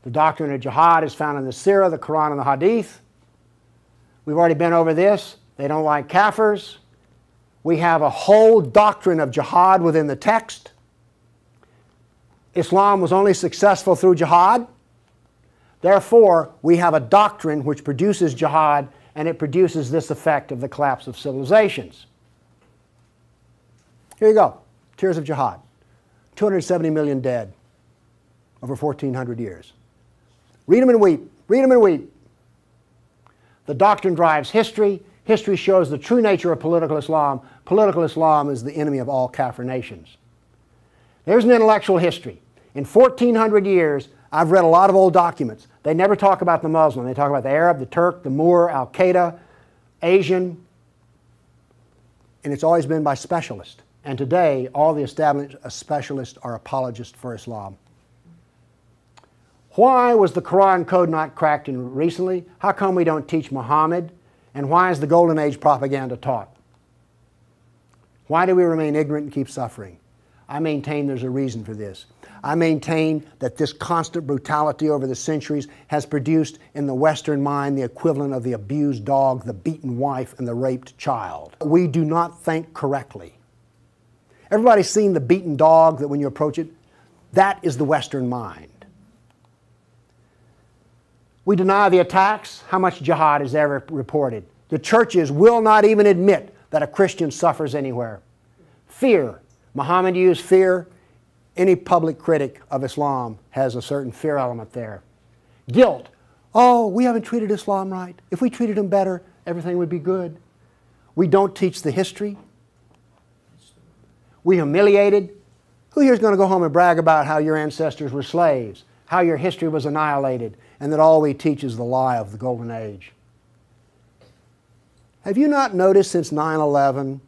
The doctrine of jihad is found in the Sirah, the Quran, and the Hadith. We've already been over this. They don't like kafirs. We have a whole doctrine of jihad within the text. Islam was only successful through jihad. Therefore, we have a doctrine which produces jihad and it produces this effect of the collapse of civilizations. Here you go Tears of Jihad 270 million dead over 1,400 years. Read them and weep. Read them and weep. The doctrine drives history. History shows the true nature of political Islam. Political Islam is the enemy of all Kafir nations. There's an intellectual history. In 1,400 years, I've read a lot of old documents. They never talk about the Muslim. They talk about the Arab, the Turk, the Moor, Al Qaeda, Asian, and it's always been by specialists. And today, all the established uh, specialists are apologists for Islam. Why was the Quran code not cracked in recently? How come we don't teach Muhammad? And why is the Golden Age propaganda taught? Why do we remain ignorant and keep suffering? I maintain there's a reason for this. I maintain that this constant brutality over the centuries has produced in the Western mind the equivalent of the abused dog, the beaten wife, and the raped child. We do not think correctly. Everybody's seen the beaten dog that when you approach it, that is the Western mind. We deny the attacks. How much jihad is ever reported? The churches will not even admit that a Christian suffers anywhere. Fear. Muhammad used fear. Any public critic of Islam has a certain fear element there. Guilt. Oh, we haven't treated Islam right. If we treated him better, everything would be good. We don't teach the history. We humiliated. Who here is going to go home and brag about how your ancestors were slaves, how your history was annihilated, and that all we teach is the lie of the golden age? Have you not noticed since 9 11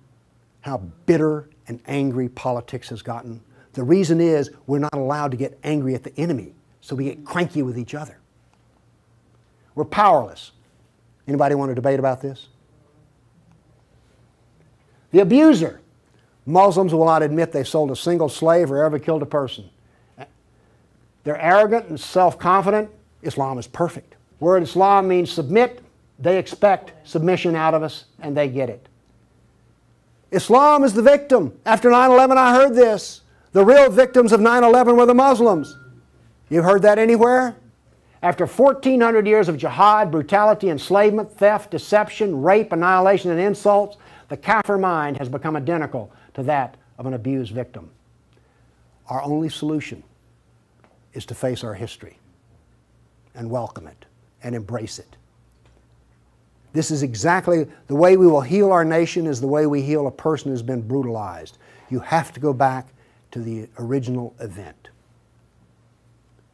how bitter and angry politics has gotten? The reason is we're not allowed to get angry at the enemy, so we get cranky with each other. We're powerless. Anybody want to debate about this? The abuser. Muslims will not admit they sold a single slave or ever killed a person. They're arrogant and self confident. Islam is perfect. Word Islam means submit. They expect submission out of us, and they get it. Islam is the victim. After 9 11, I heard this. The real victims of 9 11 were the Muslims. You've heard that anywhere? After 1,400 years of jihad, brutality, enslavement, theft, deception, rape, annihilation, and insults, the Kafir mind has become identical to that of an abused victim. Our only solution is to face our history and welcome it and embrace it. This is exactly the way we will heal our nation is the way we heal a person who's been brutalized. You have to go back to the original event.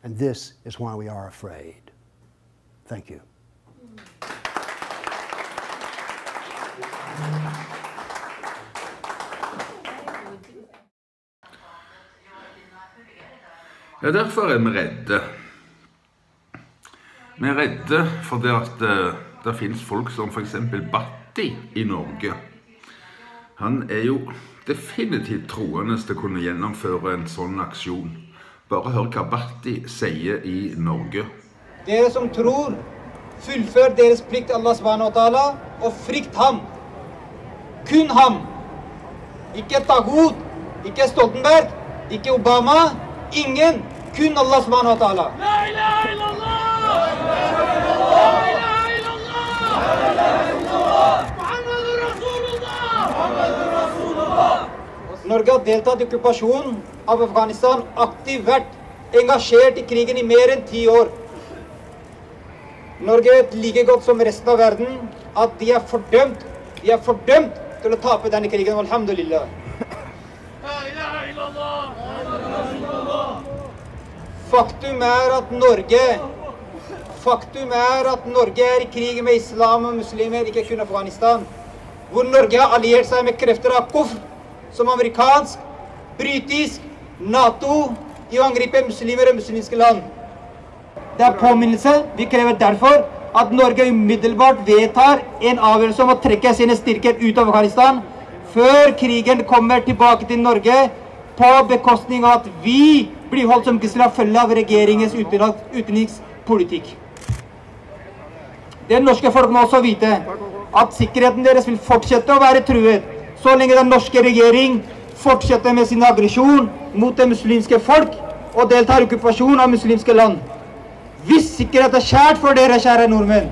And this is why we are afraid. Thank you. Ja, derfor er vi redde. Vi er redde fordi at uh, det finnes folk som f.eks. Batti i Norge. Han er jo definitivt troende til å kunne gjennomføre en sånn aksjon. Bare hør hva Batti sier i Norge. Dere som tror, fullfør deres plikt Allah subhanahu og frykt ham. Kun ham. Ikke Tagut, ikke Stoltenberg, ikke Obama. Ingen. Kun Allah subhanahu wa ta'ala. Norge har deltatt i okkupasjonen av Afghanistan, aktivt vært engasjert i krigen i mer enn ti år. Norge vet like godt som resten av verden at de er fordømt. De er fordømt til å tape denne krigen. Alhamdulillah. Faktum er at Norge Faktum er at Norge er i krig med islam og muslimer, ikke kun Afghanistan. Hvor Norge har alliert seg med krefter av kufr, som amerikansk, britisk, Nato, i å angripe muslimer og muslimske land. Det er påminnelse. Vi krever derfor at Norge umiddelbart vedtar en avgjørelse om å trekke sine styrker ut av Afghanistan før krigen kommer tilbake til Norge, på bekostning av at vi blir holdt som gisler følge av regjeringens utenrikspolitikk. Det norske folk må også vite at sikkerheten deres vil fortsette å være truet så lenge den norske regjering fortsetter med sin aggresjon mot det muslimske folk og deltar i okkupasjon av muslimske land. Hvis sikkerhet er kjært for dere, kjære nordmenn,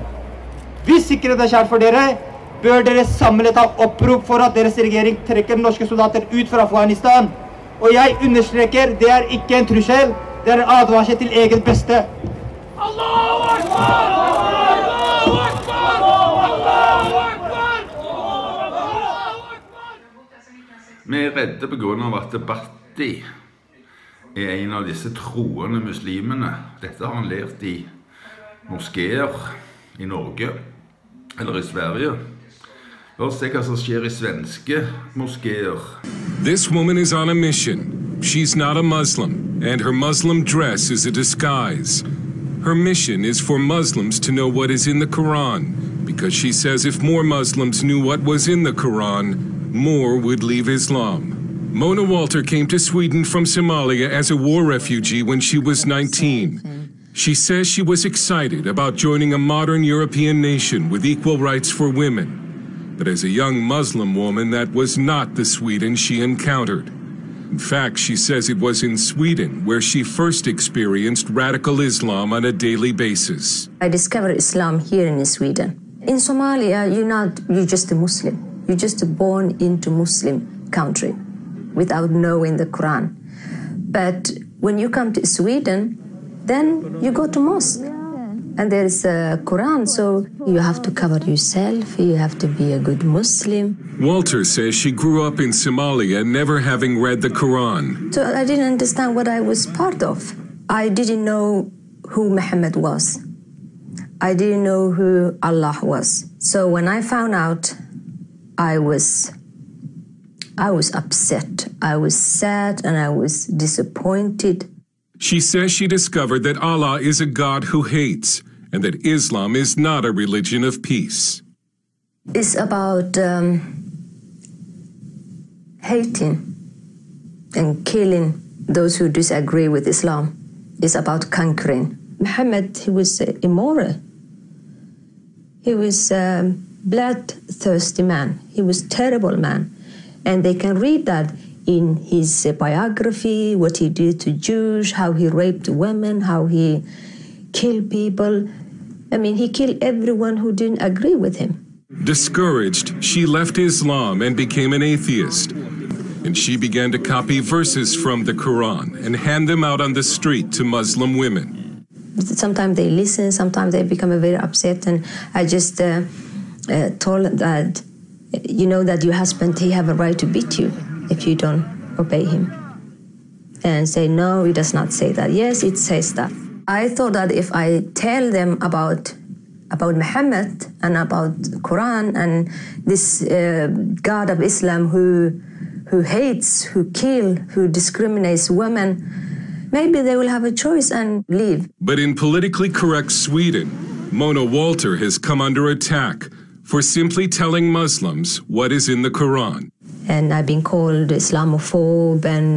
Hvis sikkerhet er kjært for dere, bør dere samlet ha opprop for at deres regjering trekker norske soldater ut fra Afghanistan. Og jeg understreker, det er ikke en trussel, det er en advarsel til eget beste. Allahu akbar! Vi er redde pga. at Bhatti er en av disse troende muslimene. Dette har han lært i moskeer i Norge eller i Sverige. This woman is on a mission. She's not a Muslim, and her Muslim dress is a disguise. Her mission is for Muslims to know what is in the Quran, because she says if more Muslims knew what was in the Quran, more would leave Islam. Mona Walter came to Sweden from Somalia as a war refugee when she was 19. She says she was excited about joining a modern European nation with equal rights for women. But as a young Muslim woman, that was not the Sweden she encountered. In fact, she says it was in Sweden where she first experienced radical Islam on a daily basis. I discovered Islam here in Sweden. In Somalia, you're not, you're just a Muslim. You're just born into Muslim country without knowing the Quran. But when you come to Sweden, then you go to mosque. And there is a Quran, so you have to cover yourself, you have to be a good Muslim. Walter says she grew up in Somalia never having read the Quran. So I didn't understand what I was part of. I didn't know who Muhammad was. I didn't know who Allah was. So when I found out, I was I was upset. I was sad and I was disappointed. She says she discovered that Allah is a God who hates and that Islam is not a religion of peace. It's about um, hating and killing those who disagree with Islam. It's about conquering. Muhammad, he was immoral. He was a bloodthirsty man. He was terrible man. And they can read that in his biography, what he did to Jews, how he raped women, how he killed people. I mean, he killed everyone who didn't agree with him. Discouraged, she left Islam and became an atheist. And she began to copy verses from the Quran and hand them out on the street to Muslim women. Sometimes they listen, sometimes they become very upset, and I just uh, uh, told that you know that your husband he have a right to beat you if you don't obey him and say no he does not say that yes it says that i thought that if i tell them about about muhammad and about quran and this uh, god of islam who who hates who kill who discriminates women maybe they will have a choice and leave But in politically correct Sweden, Mona Walter has come under attack for simply telling Muslims what is in the Quran. and I've been called Islamophobe and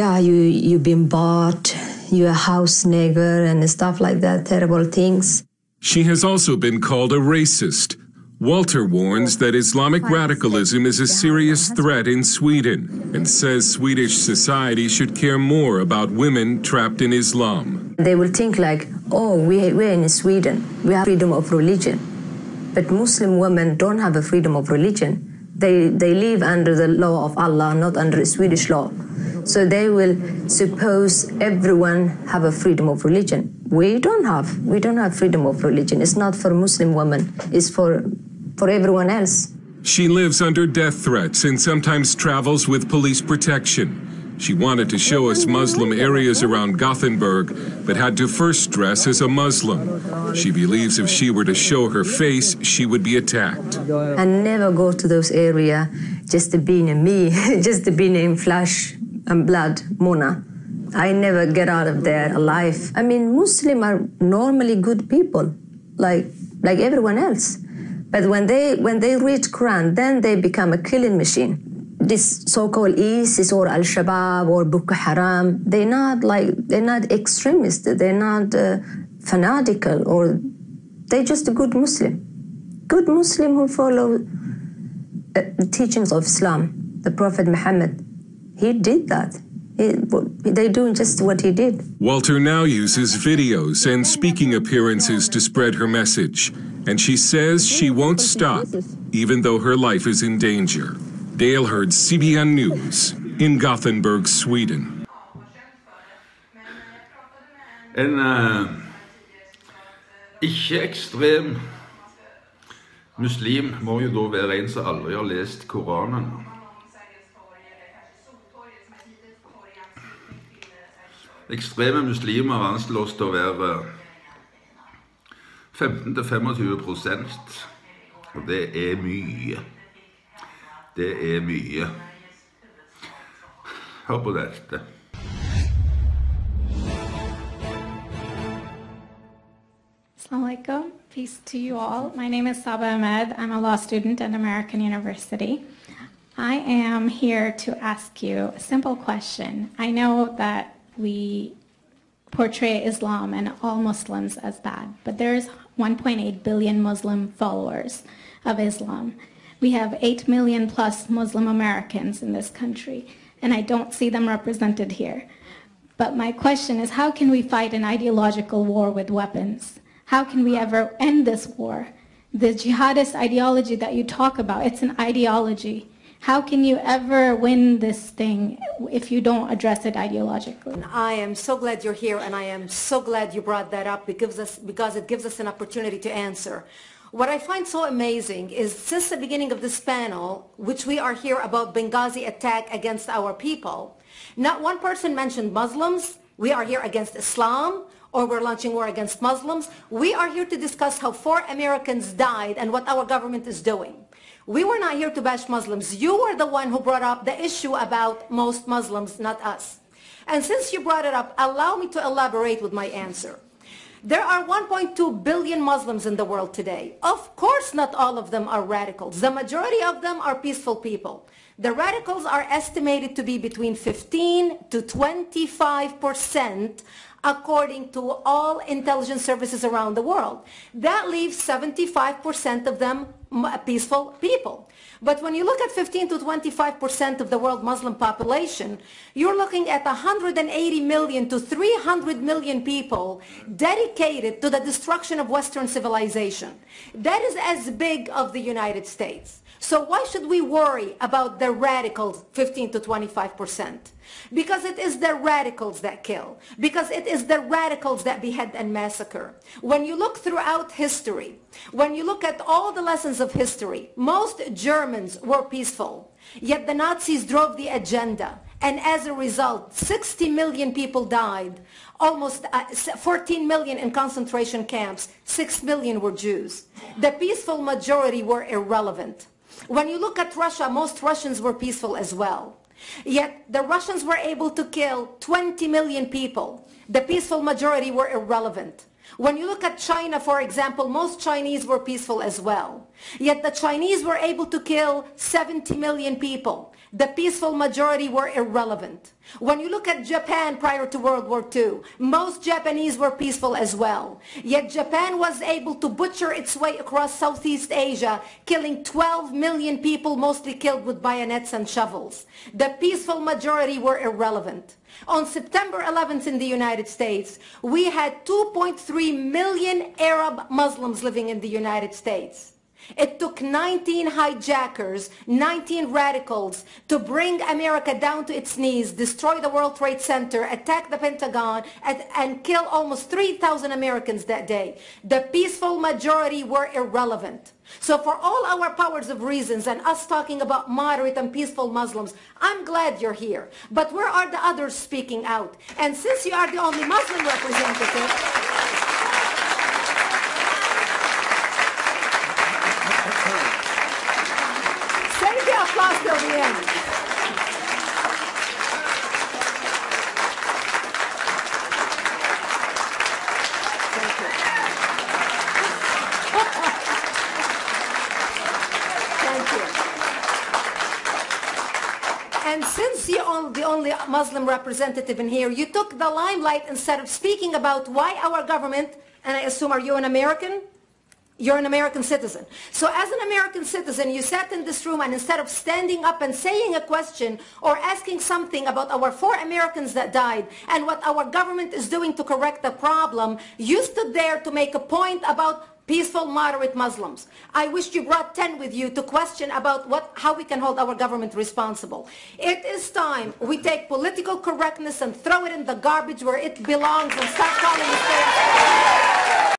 yeah, you you've been bought, you're a house nigger and stuff like that, terrible things. She has also been called a racist. Walter warns that Islamic radicalism is a serious threat in Sweden and says Swedish society should care more about women trapped in Islam. They will think like, oh, we, we're in Sweden, we have freedom of religion. But Muslim women don't have a freedom of religion. They, they live under the law of Allah, not under Swedish law. So they will suppose everyone have a freedom of religion. We don't have. We don't have freedom of religion. It's not for Muslim women. It's for, for everyone else. She lives under death threats and sometimes travels with police protection. She wanted to show us Muslim areas around Gothenburg, but had to first dress as a Muslim. She believes if she were to show her face, she would be attacked. I never go to those area just to be in me, just to be in flesh and um, blood, Mona. I never get out of there alive. I mean, Muslim are normally good people, like like everyone else. But when they when they read Quran, then they become a killing machine. This so-called ISIS or Al Shabaab or Boko Haram, they're not like they're not extremists. They're not uh, fanatical or they're just a good Muslim, good Muslim who follow uh, the teachings of Islam. The Prophet Muhammad, he did that. He, they doing just what he did. Walter now uses videos and speaking appearances to spread her message. and she says she won't stop, even though her life is in danger. Dale Hurd, CBN News in Gothenburg, Sweden. En uh, ikke-ekstrem muslim må jo da være en som aldri har lest Koranen. Ekstreme muslimer anslås til å være 15-25% og det er mye. Det er mye. Hør på dette. Assalamu alaikum. Peace to you all. My name is Saba Ahmed. I'm a law student at American University. I am here to ask you a simple question. I know that we portray Islam and all Muslims as bad, but there's 1.8 billion Muslim followers of Islam. We have 8 million plus Muslim Americans in this country, and I don't see them represented here. But my question is, how can we fight an ideological war with weapons? How can we ever end this war? The jihadist ideology that you talk about, it's an ideology. How can you ever win this thing if you don't address it ideologically? I am so glad you're here, and I am so glad you brought that up because, us, because it gives us an opportunity to answer. What I find so amazing is since the beginning of this panel, which we are here about Benghazi attack against our people, not one person mentioned Muslims. We are here against Islam or we're launching war against Muslims. We are here to discuss how four Americans died and what our government is doing. We were not here to bash Muslims. You were the one who brought up the issue about most Muslims, not us. And since you brought it up, allow me to elaborate with my answer. There are 1.2 billion Muslims in the world today. Of course, not all of them are radicals. The majority of them are peaceful people. The radicals are estimated to be between 15 to 25 percent according to all intelligence services around the world. That leaves 75% of them peaceful people. But when you look at 15 to 25% of the world Muslim population, you're looking at 180 million to 300 million people dedicated to the destruction of Western civilization. That is as big of the United States. So why should we worry about the radicals 15 to 25 percent? Because it is the radicals that kill. Because it is the radicals that behead and massacre. When you look throughout history, when you look at all the lessons of history, most Germans were peaceful. Yet the Nazis drove the agenda. And as a result, 60 million people died. Almost uh, 14 million in concentration camps. 6 million were Jews. The peaceful majority were irrelevant. When you look at Russia, most Russians were peaceful as well. Yet the Russians were able to kill 20 million people. The peaceful majority were irrelevant. When you look at China, for example, most Chinese were peaceful as well. Yet the Chinese were able to kill 70 million people. The peaceful majority were irrelevant. When you look at Japan prior to World War II, most Japanese were peaceful as well. Yet Japan was able to butcher its way across Southeast Asia, killing 12 million people, mostly killed with bayonets and shovels. The peaceful majority were irrelevant. On September 11th in the United States, we had 2.3 million Arab Muslims living in the United States. It took 19 hijackers, 19 radicals to bring America down to its knees, destroy the World Trade Center, attack the Pentagon, and, and kill almost 3,000 Americans that day. The peaceful majority were irrelevant. So for all our powers of reasons and us talking about moderate and peaceful Muslims, I'm glad you're here. But where are the others speaking out? And since you are the only Muslim representative, till the end. Thank you. And since you're the only Muslim representative in here, you took the limelight instead of speaking about why our government, and I assume are you an American? You're an American citizen. So as an American citizen, you sat in this room and instead of standing up and saying a question or asking something about our four Americans that died and what our government is doing to correct the problem, you stood there to make a point about peaceful, moderate Muslims. I wish you brought 10 with you to question about what, how we can hold our government responsible. It is time we take political correctness and throw it in the garbage where it belongs and stop calling it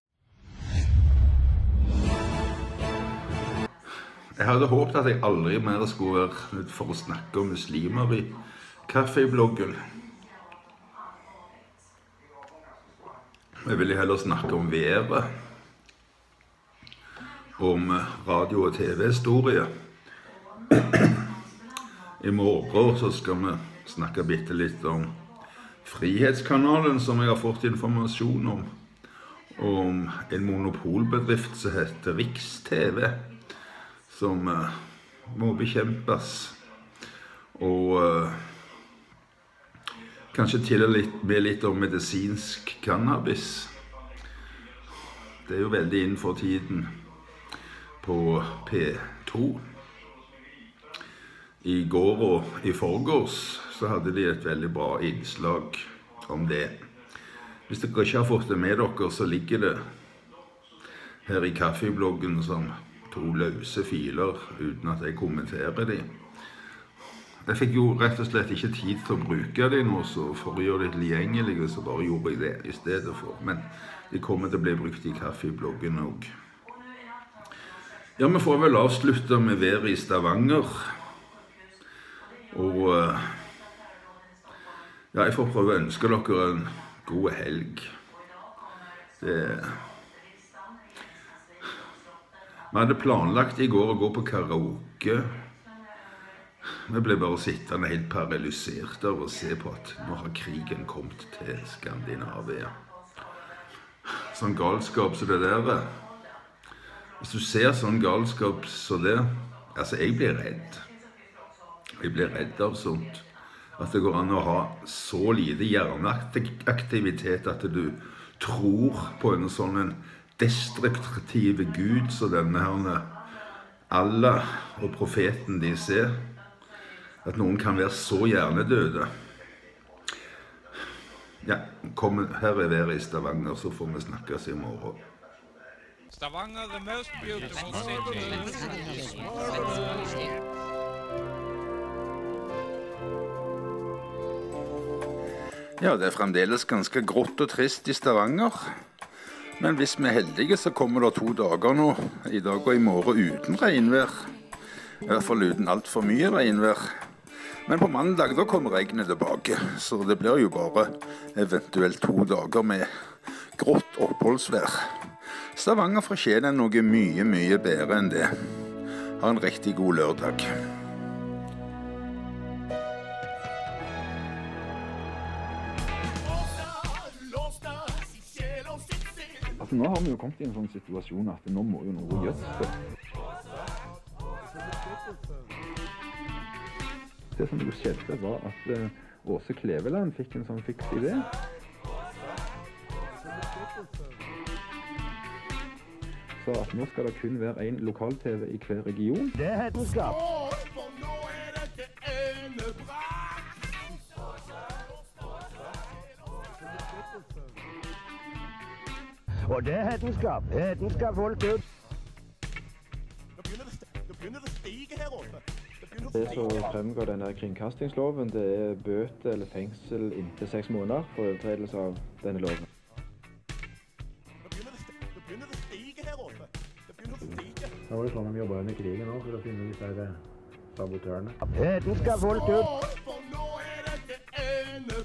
Jeg hadde håpet at jeg aldri mer skulle være nødt for å snakke om muslimer i kaffebloggen. Jeg ville heller snakke om været, om radio- og TV-historie. I morgen så skal vi snakke bitte litt om Frihetskanalen, som jeg har fått informasjon om. Om en monopolbedrift som heter Riks-TV som eh, må bekjempes. Og eh, kanskje til og med litt om medisinsk cannabis. Det er jo veldig innenfor tiden på P2. I går og i forgårs så hadde de et veldig bra innslag om det. Hvis dere ikke har fått det med dere, så ligger det her i kaffebloggen som to løse filer uten at jeg kommenterer de. Jeg fikk jo rett og slett ikke tid til å bruke de nå, så for å gjøre de tilgjengelige, så bare gjorde jeg det i stedet for. Men de kommer til å bli brukt i kaffebloggen òg. Ja, vi får vel avslutte med været i Stavanger. Og eh, ja, jeg får prøve å ønske dere en god helg. Det Vi hadde planlagt i går å gå på karaoke. Vi ble bare sittende helt paralysert av å se på at nå har krigen kommet til Skandinavia. Sånn galskap som det der er. Hvis du ser sånn galskap som det Altså, jeg blir redd. Jeg blir redd av sånt. At det går an å ha så lite hjerneaktivitet at du tror på en sånn destruktive Gud som denne her Allah og profeten de ser. At noen kan være så hjernedøde. Ja, kom, her er været i Stavanger, så får vi snakkes i morgen. Stavanger, the most beautiful city. Ja, det er fremdeles ganske grått og trist i Stavanger. Men hvis vi er heldige, så kommer det to dager nå, i dag og i morgen, uten regnvær. I hvert fall uten altfor mye regnvær. Men på mandag da kommer regnet tilbake, så det blir jo bare eventuelt to dager med grått oppholdsvær. Stavanger fortjener noe mye, mye bedre enn det. Ha en riktig god lørdag. Altså, nå har vi jo kommet i en sånn situasjon at nå må jo noe gjøres. Det som jo skjedde, var at eh, Åse Kleveland fikk en sånn fiks idé. Så at nå skal det kun være én lokal-TV i hver region. Det er hedenskap. Og det er hedenskap. Hedenskap holdt ut. Nå begynner det, stige her oppe. Det, som fremgår denne kringkastingsloven, det er bøte eller fengsel inntil seks måneder for overtredelse av denne loven. Nå begynner det, nå begynner det stige her oppe. Det begynner. Det var jo sånn de jobba under krigen òg, for å finne disse her eh, sabotørene. Hedenskap holdt ut. For nå er dette ende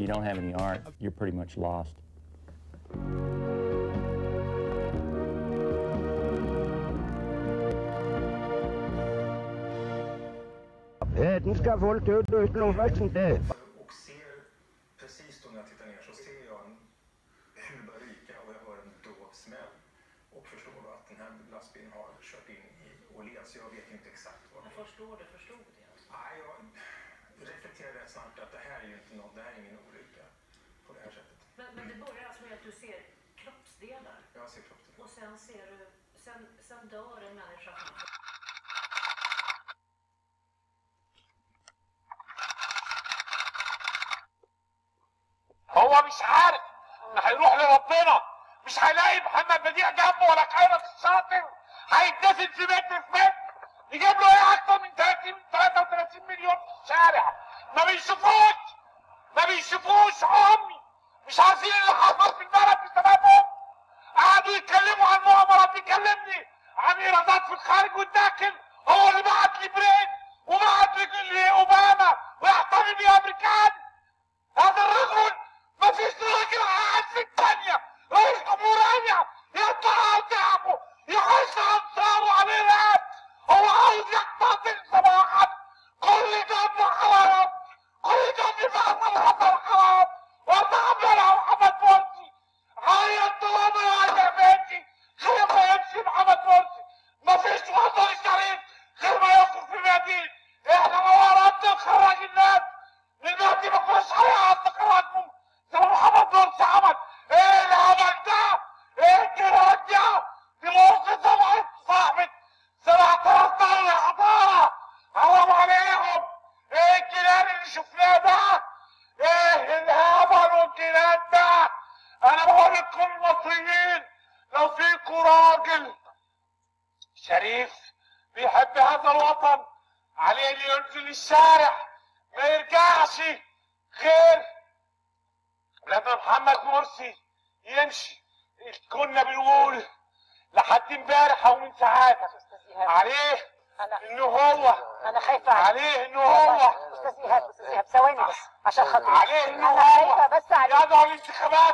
you don't have any art, you're pretty much lost. Hedenskap fullt ut uten noe veksten til. Och ser precis då när jag tittar ner så ser jag en huva ryka och jag hör en dov smäll. Och förstår då att den här lastbilen har kört in i Åhléns. Jag vet inte exakt vad Men förstår du, förstod det? Nej, jag reflekterar rätt snabbt att det här är ju inte någon, det här är ingen kroppsdelar Jag ser kroppsdelar. och sen ser du, sen, sen dör en människa. هو مش عارف. ان هيروح لربنا. مش هيلاقي محمد بديع جنبه ولا خيرت الشاطر هيتدفن في متر في متر يجيب له إيه أكتر من 30 33 مليون في الشارع؟ ما بيشوفوش. ما بيشوفوش. امي مش عارفين اللي حصل في البلد. قعدوا يتكلموا عن مؤامرات يكلمني عن ايرادات في الخارج والداخل هو اللي بعت لي برين وبعت لاوباما ويحتمي بيه أمريكان. هذا الرجل ما فيش راجل قاعد في الثانية رئيس جمهورية يطلع على تعبه يخش انصاره عليه الاب هو عاوز يقتتل صباحا كل دم حرام كل دم الحسن حرام وتقبلها محمد مرسي عيط طالما يا بيتي غير ما يمشي محمد مرسي ما فيش وطن شريف غير ما يقف في ميادين إحنا ما نخرج الناس دلوقتي ما فيش حياة تخرجهم زي محمد مرسي عمل إيه العمل ده؟ إيه الجراد ده؟ دي مرسي سبعة صاحبة سبعة آلاف يا حضارة حرام عليهم إيه الجنان اللي شفناه ده؟ إيه الهبل والجنان ده؟ أنا بقول لكم المصريين لو فيكم راجل شريف بيحب هذا الوطن عليه اللي ينزل الشارع آقا یاد آقا چه خبر